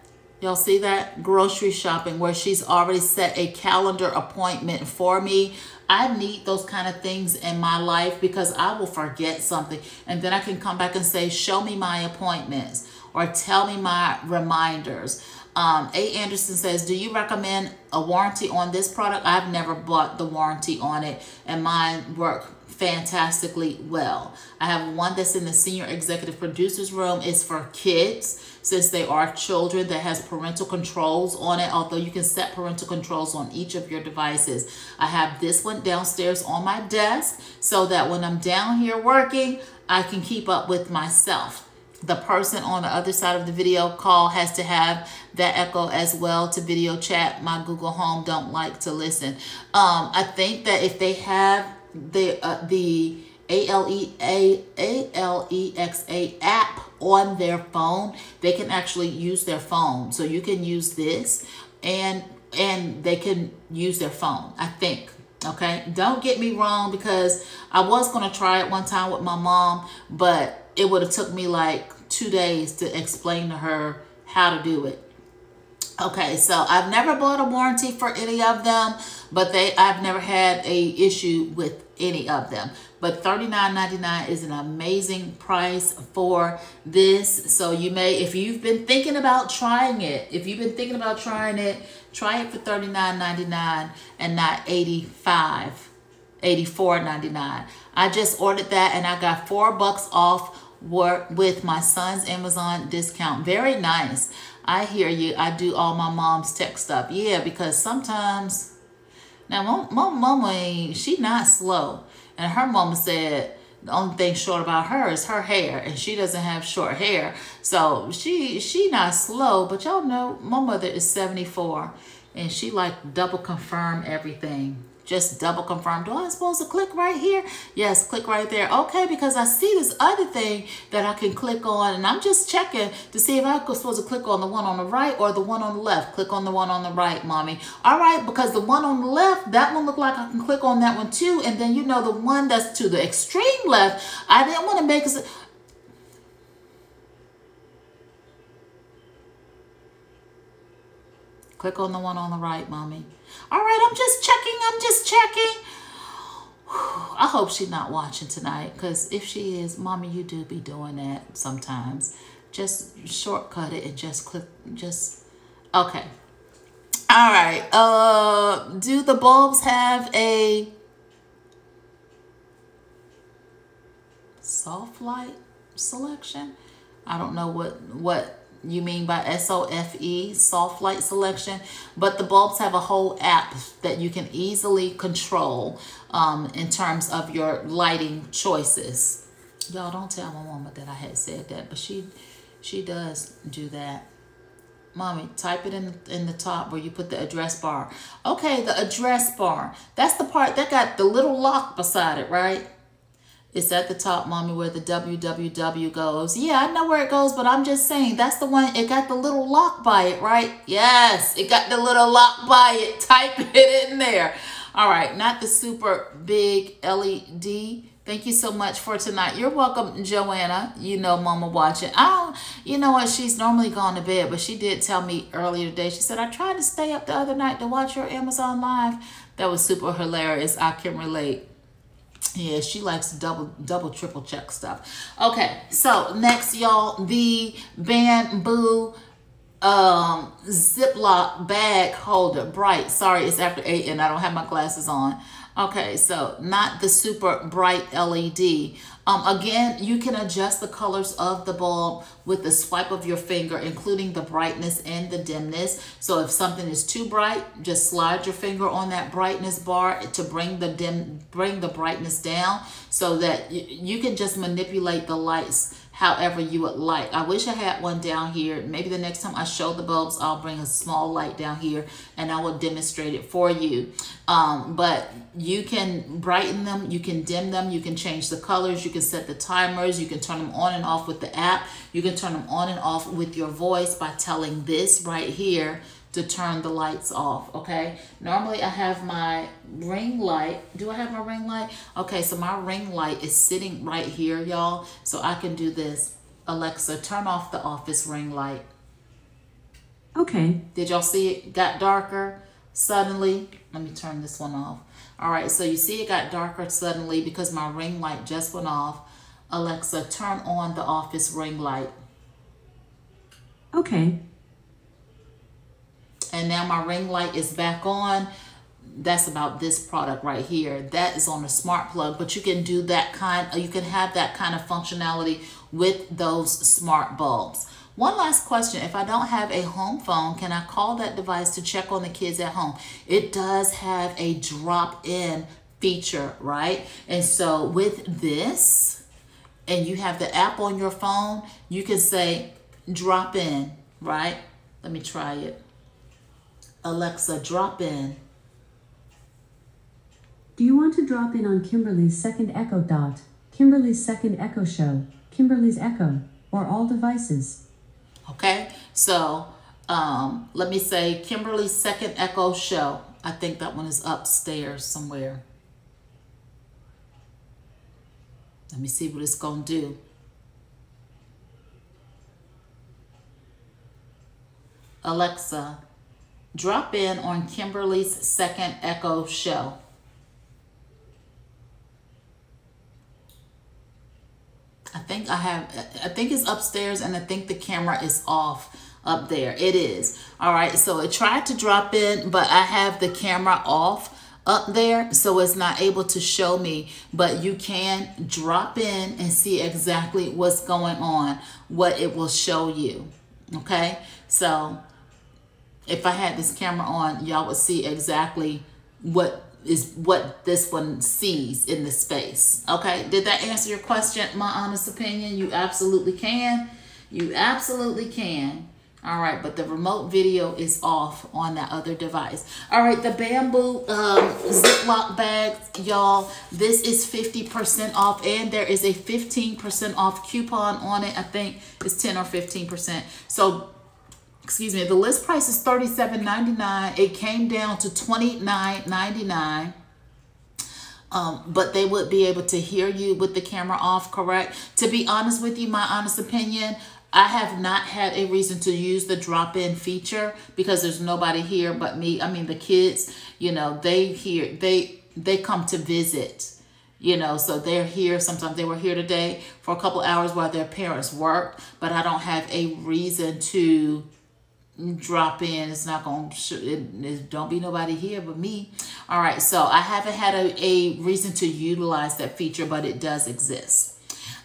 Y'all see that? Grocery shopping where she's already set a calendar appointment for me. I need those kind of things in my life because I will forget something. And then I can come back and say, show me my appointments or tell me my reminders. Um, A. Anderson says, do you recommend a warranty on this product? I've never bought the warranty on it and mine work fantastically well. I have one that's in the senior executive producers room. It's for kids since they are children that has parental controls on it, although you can set parental controls on each of your devices. I have this one downstairs on my desk so that when I'm down here working, I can keep up with myself the person on the other side of the video call has to have that echo as well to video chat. My Google Home don't like to listen. Um, I think that if they have the uh, the ALEA ALEXA app on their phone, they can actually use their phone. So you can use this and and they can use their phone, I think. Okay, don't get me wrong because I was going to try it one time with my mom, but it would have took me like two days to explain to her how to do it. Okay, so I've never bought a warranty for any of them, but they I've never had a issue with any of them. But $39.99 is an amazing price for this. So you may, if you've been thinking about trying it, if you've been thinking about trying it, try it for $39.99 and not 85 $84.99. I just ordered that and I got four bucks off with my son's Amazon discount. Very nice. I hear you. I do all my mom's tech stuff. Yeah, because sometimes now my, my mama she not slow. And her mama said The only thing short about her is her hair, and she doesn't have short hair. So she she not slow, but y'all know my mother is 74, and she like double confirm everything just double confirm. Do I supposed to click right here? Yes, click right there. Okay, because I see this other thing that I can click on and I'm just checking to see if I'm supposed to click on the one on the right or the one on the left. Click on the one on the right, mommy. All right, because the one on the left, that one look like I can click on that one too. And then you know the one that's to the extreme left, I didn't want to make it Click on the one on the right, mommy. All right, I'm just checking. I'm just checking. I hope she's not watching tonight because if she is, mommy, you do be doing that sometimes. Just shortcut it and just click, just, okay. All right. Uh, do the bulbs have a soft light selection? I don't know what, what you mean by S-O-F-E, soft light selection, but the bulbs have a whole app that you can easily control um, in terms of your lighting choices. Y'all don't tell my mama that I had said that, but she she does do that. Mommy, type it in, in the top where you put the address bar. Okay, the address bar. That's the part that got the little lock beside it, right? It's at the top, mommy, where the www goes. Yeah, I know where it goes, but I'm just saying that's the one. It got the little lock by it, right? Yes, it got the little lock by it. [LAUGHS] Type it in there. All right, not the super big LED. Thank you so much for tonight. You're welcome, Joanna. You know Mama watching. Oh, you know what? She's normally gone to bed, but she did tell me earlier today. She said, I tried to stay up the other night to watch your Amazon Live. That was super hilarious. I can relate. Yeah, she likes double, double, triple check stuff. Okay, so next, y'all, the bamboo um, Ziploc bag holder, bright. Sorry, it's after 8 and I don't have my glasses on. Okay, so not the super bright LED. Um, again, you can adjust the colors of the bulb with the swipe of your finger, including the brightness and the dimness. So if something is too bright, just slide your finger on that brightness bar to bring the dim, bring the brightness down so that you can just manipulate the lights however you would like. I wish I had one down here. Maybe the next time I show the bulbs, I'll bring a small light down here and I will demonstrate it for you. Um, but you can brighten them, you can dim them, you can change the colors, you can set the timers, you can turn them on and off with the app, you can turn them on and off with your voice by telling this right here to turn the lights off, okay? Normally I have my ring light. Do I have my ring light? Okay, so my ring light is sitting right here, y'all. So I can do this. Alexa, turn off the office ring light. Okay. Did y'all see it got darker suddenly? Let me turn this one off. All right, so you see it got darker suddenly because my ring light just went off. Alexa, turn on the office ring light. Okay. And now my ring light is back on. That's about this product right here. That is on a smart plug, but you can do that kind, you can have that kind of functionality with those smart bulbs. One last question. If I don't have a home phone, can I call that device to check on the kids at home? It does have a drop-in feature, right? And so with this, and you have the app on your phone, you can say drop in, right? Let me try it. Alexa, drop in. Do you want to drop in on Kimberly's second Echo Dot, Kimberly's second Echo Show, Kimberly's Echo, or all devices? Okay, so um, let me say Kimberly's second Echo Show. I think that one is upstairs somewhere. Let me see what it's going to do. Alexa, drop in on Kimberly's second Echo show. I think I have, I think it's upstairs and I think the camera is off up there. It is. All right. So it tried to drop in, but I have the camera off up there so it's not able to show me but you can drop in and see exactly what's going on what it will show you okay so if I had this camera on, y'all would see exactly what is what this one sees in the space. Okay, did that answer your question? My honest opinion, you absolutely can. You absolutely can. All right, but the remote video is off on that other device. All right, the bamboo um, Ziploc bags, y'all, this is 50% off and there is a 15% off coupon on it. I think it's 10 or 15%. So, excuse me, the list price is $37.99. It came down to $29.99. Um, but they would be able to hear you with the camera off, correct? To be honest with you, my honest opinion, I have not had a reason to use the drop-in feature because there's nobody here but me. I mean, the kids, you know, they here, they, they come to visit, you know, so they're here. Sometimes they were here today for a couple hours while their parents worked, but I don't have a reason to drop in. It's not going to, it, it, don't be nobody here but me. All right. So I haven't had a, a reason to utilize that feature, but it does exist.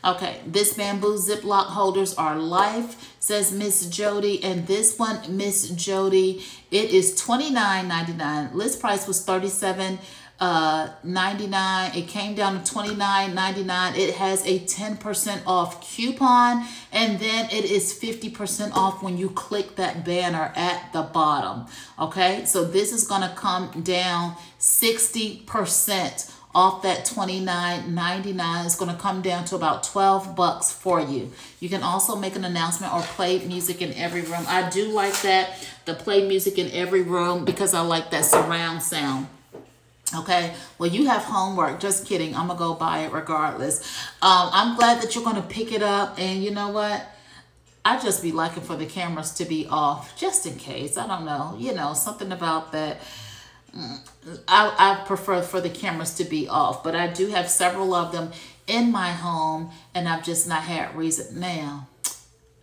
Okay, this bamboo Ziploc holders are life, says Miss Jody. And this one, Miss Jody, it is $29.99. List price was 37 uh 99 it came down to 29.99 it has a 10% off coupon and then it is 50% off when you click that banner at the bottom okay so this is going to come down 60% off that $29.99 is going to come down to about 12 bucks for you. You can also make an announcement or play music in every room. I do like that, the play music in every room because I like that surround sound. Okay, well, you have homework. Just kidding. I'm going to go buy it regardless. Um, I'm glad that you're going to pick it up. And you know what? I just be liking for the cameras to be off just in case. I don't know. You know, something about that I, I prefer for the cameras to be off, but I do have several of them in my home and I've just not had reason now.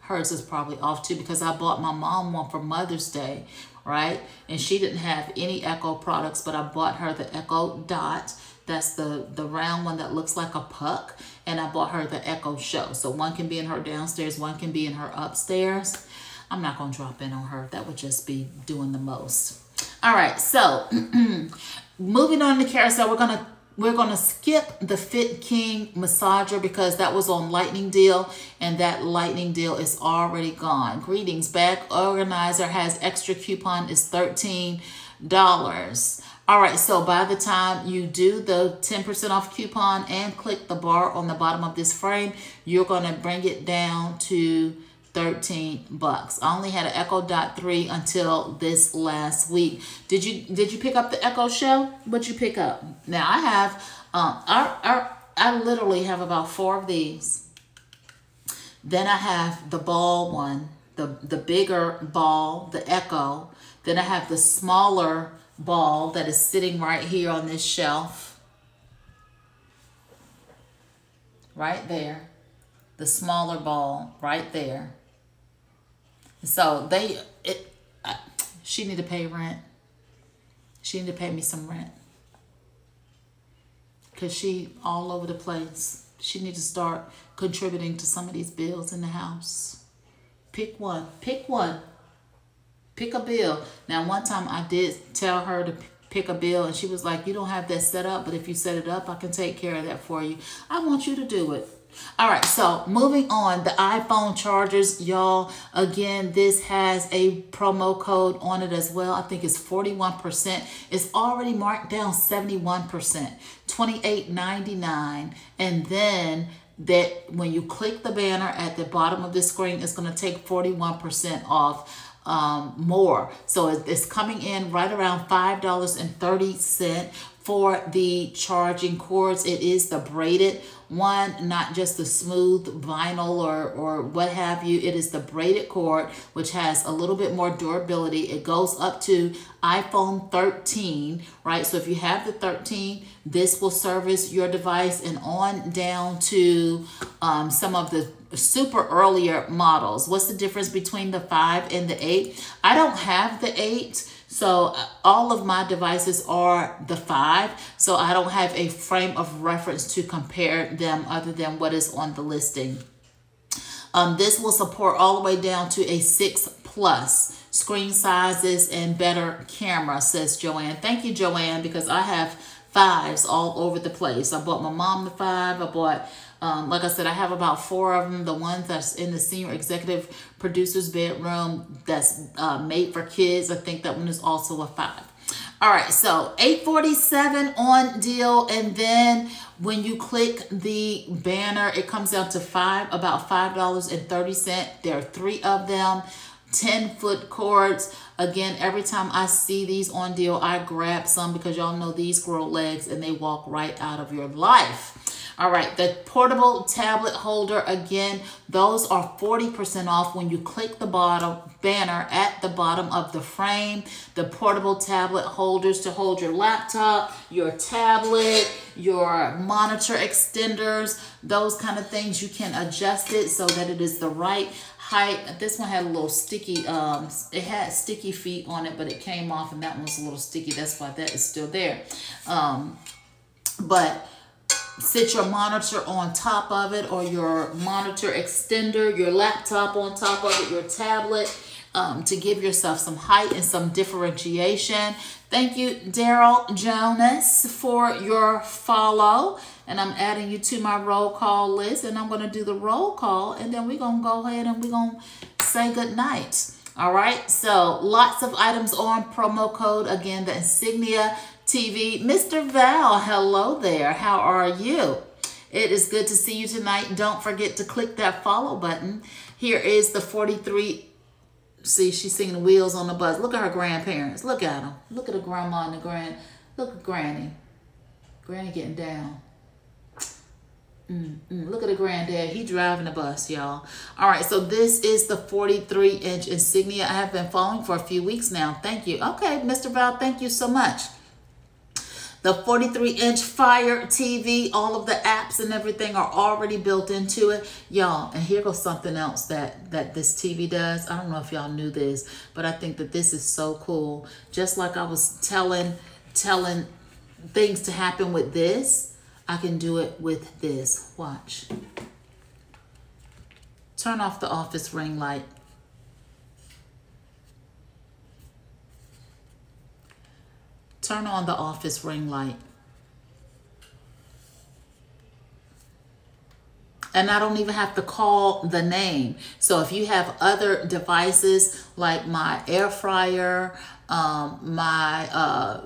Hers is probably off too because I bought my mom one for Mother's Day, right? And she didn't have any Echo products, but I bought her the Echo Dot. That's the, the round one that looks like a puck. And I bought her the Echo Show. So one can be in her downstairs, one can be in her upstairs. I'm not going to drop in on her. That would just be doing the most. All right, so [CLEARS THROAT] moving on to carousel, we're gonna we're gonna skip the Fit King massager because that was on lightning deal and that lightning deal is already gone. Greetings, bag organizer has extra coupon is thirteen dollars. All right, so by the time you do the 10% off coupon and click the bar on the bottom of this frame, you're gonna bring it down to 13 bucks. I only had an Echo Dot 3 until this last week. Did you did you pick up the Echo Show? What'd you pick up? Now I have um our, our I literally have about four of these. Then I have the ball one, the the bigger ball, the Echo. Then I have the smaller ball that is sitting right here on this shelf. Right there. The smaller ball right there. So they, it, she need to pay rent. She need to pay me some rent. Cause she all over the place. She need to start contributing to some of these bills in the house. Pick one. Pick one. Pick a bill. Now, one time I did tell her to pick a bill and she was like, you don't have that set up, but if you set it up, I can take care of that for you. I want you to do it. All right, so moving on, the iPhone chargers, y'all. Again, this has a promo code on it as well. I think it's 41%. It's already marked down 71%, 28.99, and then that when you click the banner at the bottom of the screen, it's going to take 41% off um, more. So it's coming in right around $5.30 for the charging cords. It is the braided one, not just the smooth vinyl or, or what have you. It is the braided cord, which has a little bit more durability. It goes up to iPhone 13, right? So if you have the 13, this will service your device and on down to um, some of the super earlier models. What's the difference between the 5 and the 8? I don't have the 8. So uh, all of my devices are the 5. So I don't have a frame of reference to compare them other than what is on the listing. Um, this will support all the way down to a 6 plus screen sizes and better camera, says Joanne. Thank you, Joanne, because I have fives all over the place. I bought my mom the five. I bought, um, like I said, I have about four of them. The ones that's in the senior executive producer's bedroom that's uh, made for kids. I think that one is also a five. All right, so 847 on deal. And then when you click the banner, it comes down to five, about $5.30. There are three of them, 10 foot cords. Again, every time I see these on deal, I grab some because y'all know these grow legs and they walk right out of your life. All right, the portable tablet holder, again, those are 40% off when you click the bottom banner at the bottom of the frame. The portable tablet holders to hold your laptop, your tablet, your monitor extenders, those kind of things. You can adjust it so that it is the right height. This one had a little sticky, um, it had sticky feet on it, but it came off and that one's a little sticky. That's why that is still there. Um, but sit your monitor on top of it or your monitor extender, your laptop on top of it, your tablet um, to give yourself some height and some differentiation. Thank you, Daryl Jonas, for your follow. And I'm adding you to my roll call list. And I'm going to do the roll call. And then we're going to go ahead and we're going to say good night. All right. So lots of items on promo code. Again, the Insignia TV. Mr. Val, hello there. How are you? It is good to see you tonight. Don't forget to click that follow button. Here is the 43. See, she's singing Wheels on the Bus. Look at her grandparents. Look at them. Look at the grandma and the grand. Look at Granny. Granny getting down. Mm, mm. Look at the granddad. He driving the bus, y'all. All right, so this is the 43-inch Insignia. I have been following for a few weeks now. Thank you. Okay, Mr. Val, thank you so much the 43 inch fire TV, all of the apps and everything are already built into it. Y'all, and here goes something else that, that this TV does. I don't know if y'all knew this, but I think that this is so cool. Just like I was telling, telling things to happen with this, I can do it with this. Watch. Turn off the office ring light. Turn on the office ring light. and I don't even have to call the name. So if you have other devices like my air fryer, um, my uh,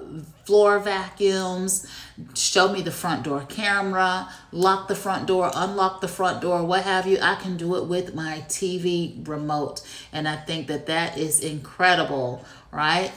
floor vacuums, show me the front door camera, lock the front door, unlock the front door, what have you, I can do it with my TV remote. And I think that that is incredible, right?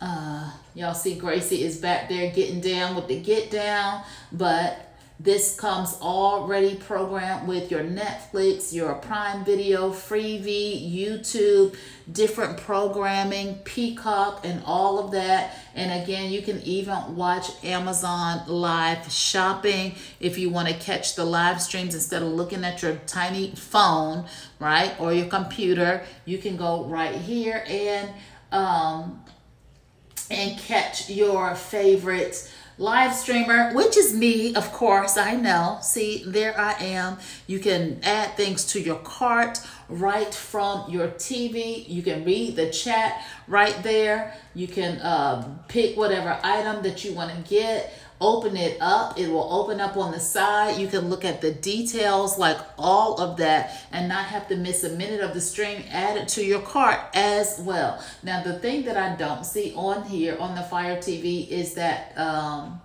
Uh, y'all see Gracie is back there getting down with the get down, but this comes already programmed with your Netflix, your Prime Video, Freevee, YouTube, different programming, Peacock, and all of that. And again, you can even watch Amazon live shopping if you want to catch the live streams instead of looking at your tiny phone, right, or your computer. You can go right here and um, and catch your favorite live streamer, which is me, of course, I know. See, there I am. You can add things to your cart right from your TV. You can read the chat right there. You can uh, pick whatever item that you want to get open it up it will open up on the side. You can look at the details like all of that and not have to miss a minute of the stream add it to your cart as well. Now the thing that i don't see on here on the fire tv is that um,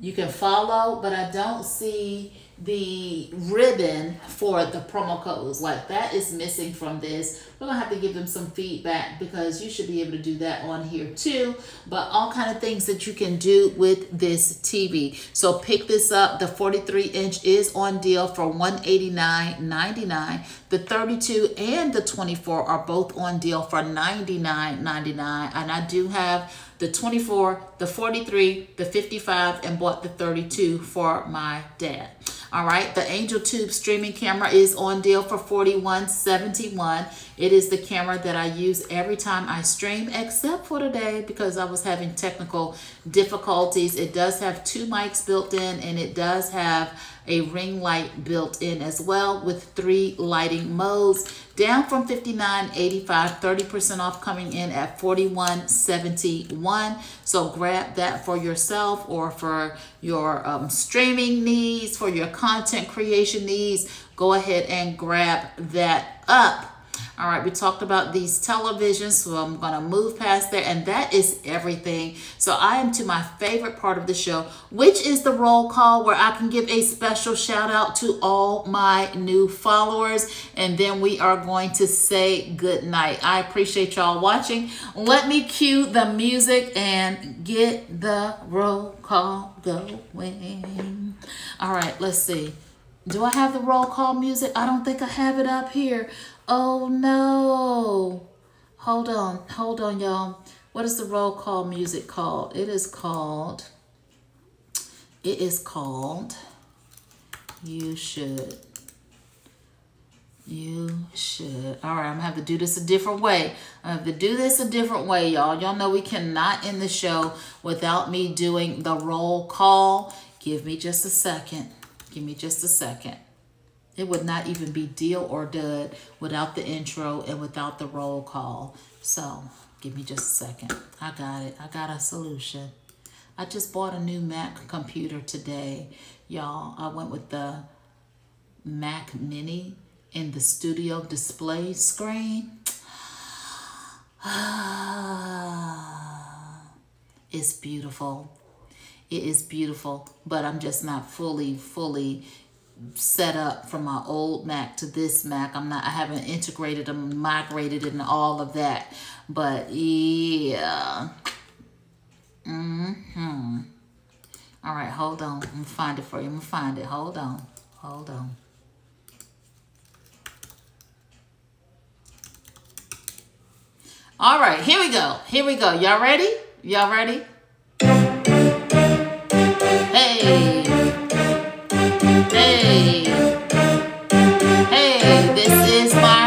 you can follow but i don't see the ribbon for the promo codes like that is missing from this. We're gonna have to give them some feedback because you should be able to do that on here too. But all kind of things that you can do with this tv so pick this up. The 43 inch is on deal for 189.99 the 32 and the 24 are both on deal for 99.99 and i do have the 24 the 43 the 55 and bought the 32 for my dad all right, the Angetube streaming camera is on deal for $41.71. It is the camera that I use every time I stream, except for today because I was having technical difficulties. It does have two mics built in and it does have a ring light built in as well with three lighting modes. Down from 59.85 30% off coming in at 41.71 so grab that for yourself or for your um, streaming needs for your content creation needs. Go ahead and grab that up all right, we talked about these televisions, so I'm going to move past there, and that is everything. So I am to my favorite part of the show, which is the roll call, where I can give a special shout out to all my new followers, and then we are going to say good night. I appreciate y'all watching. Let me cue the music and get the roll call going. All right, let's see. Do I have the roll call music? I don't think I have it up here. Oh no. Hold on. Hold on, y'all. What is the roll call music called? It is called, it is called, you should. You should. All right, I'm gonna have to do this a different way. I have to do this a different way, y'all. Y'all know we cannot end the show without me doing the roll call. Give me just a second. Give me just a second. It would not even be deal or dud without the intro and without the roll call. So give me just a second. I got it. I got a solution. I just bought a new Mac computer today. Y'all, I went with the Mac Mini in the studio display screen. [SIGHS] it's beautiful. It is beautiful, but I'm just not fully, fully set up from my old Mac to this Mac. I'm not, I haven't integrated them, migrated and all of that. But yeah. Mm-hmm. All right, hold on. I'm gonna find it for you. I'm gonna find it. Hold on. Hold on. All right, here we go. Here we go. Y'all ready? Y'all ready? Hey. Hey. Hey, this is my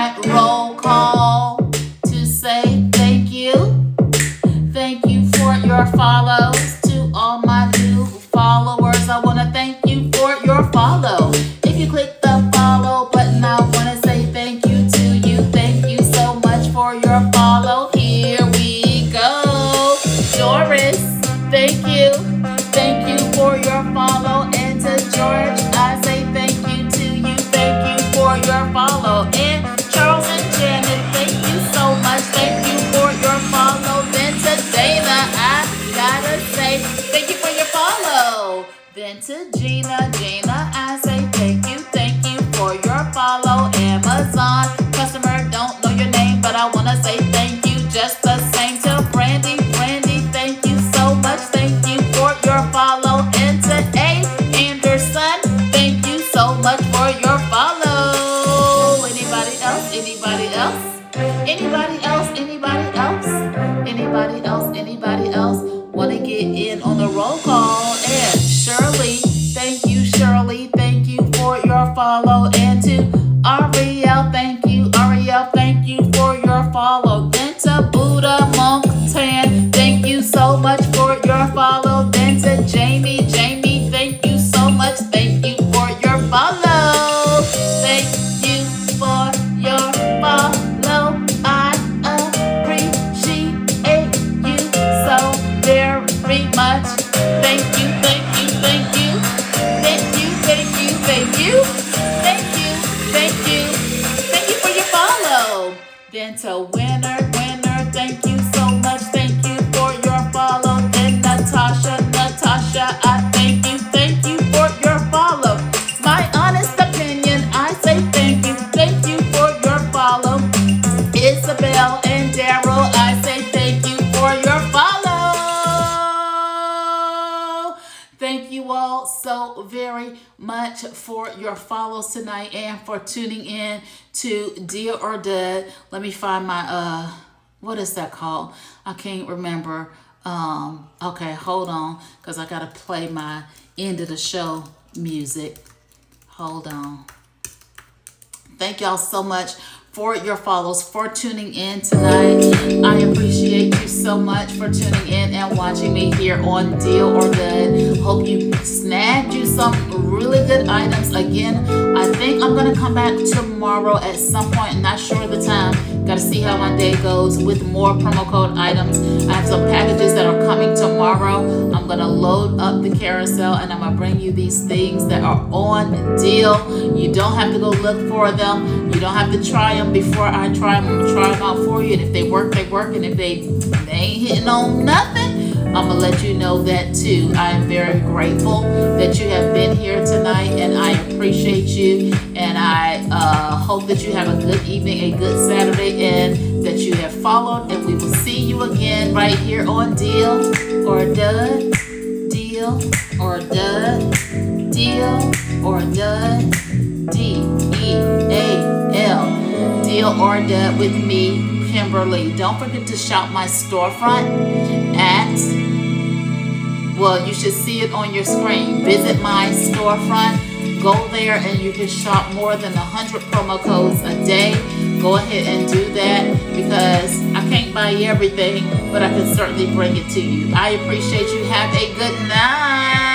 tuning in to Deal or Dud. Let me find my uh what is that called? I can't remember. Um okay, hold on cuz I got to play my end of the show music. Hold on. Thank y'all so much for your follows, for tuning in tonight. I appreciate you so much for tuning in and watching me here on Deal or Dud. Hope you snagged you some really good items. Again, I think I'm going to come back tomorrow at some point. Not sure of the time. Got to see how my day goes with more promo code items. I have some packages that are coming tomorrow. I'm going to load up the carousel and I'm going to bring you these things that are on deal. You don't have to go look for them. You don't have to try them before I try them. Try them out for you. And if they work, they work. And if they, they ain't hitting on nothing, I'm going to let you know that too. I am very grateful that you have been here tonight and I appreciate you. And I uh, hope that you have a good evening, a good Saturday, and that you have followed. And we will see you again right here on Deal or Dud. Deal or Dud. Deal or Dud. D E A L. Deal or Dud with me, Kimberly. Don't forget to shop my storefront at well, you should see it on your screen. Visit my storefront. Go there and you can shop more than 100 promo codes a day. Go ahead and do that because I can't buy everything, but I can certainly bring it to you. I appreciate you. Have a good night.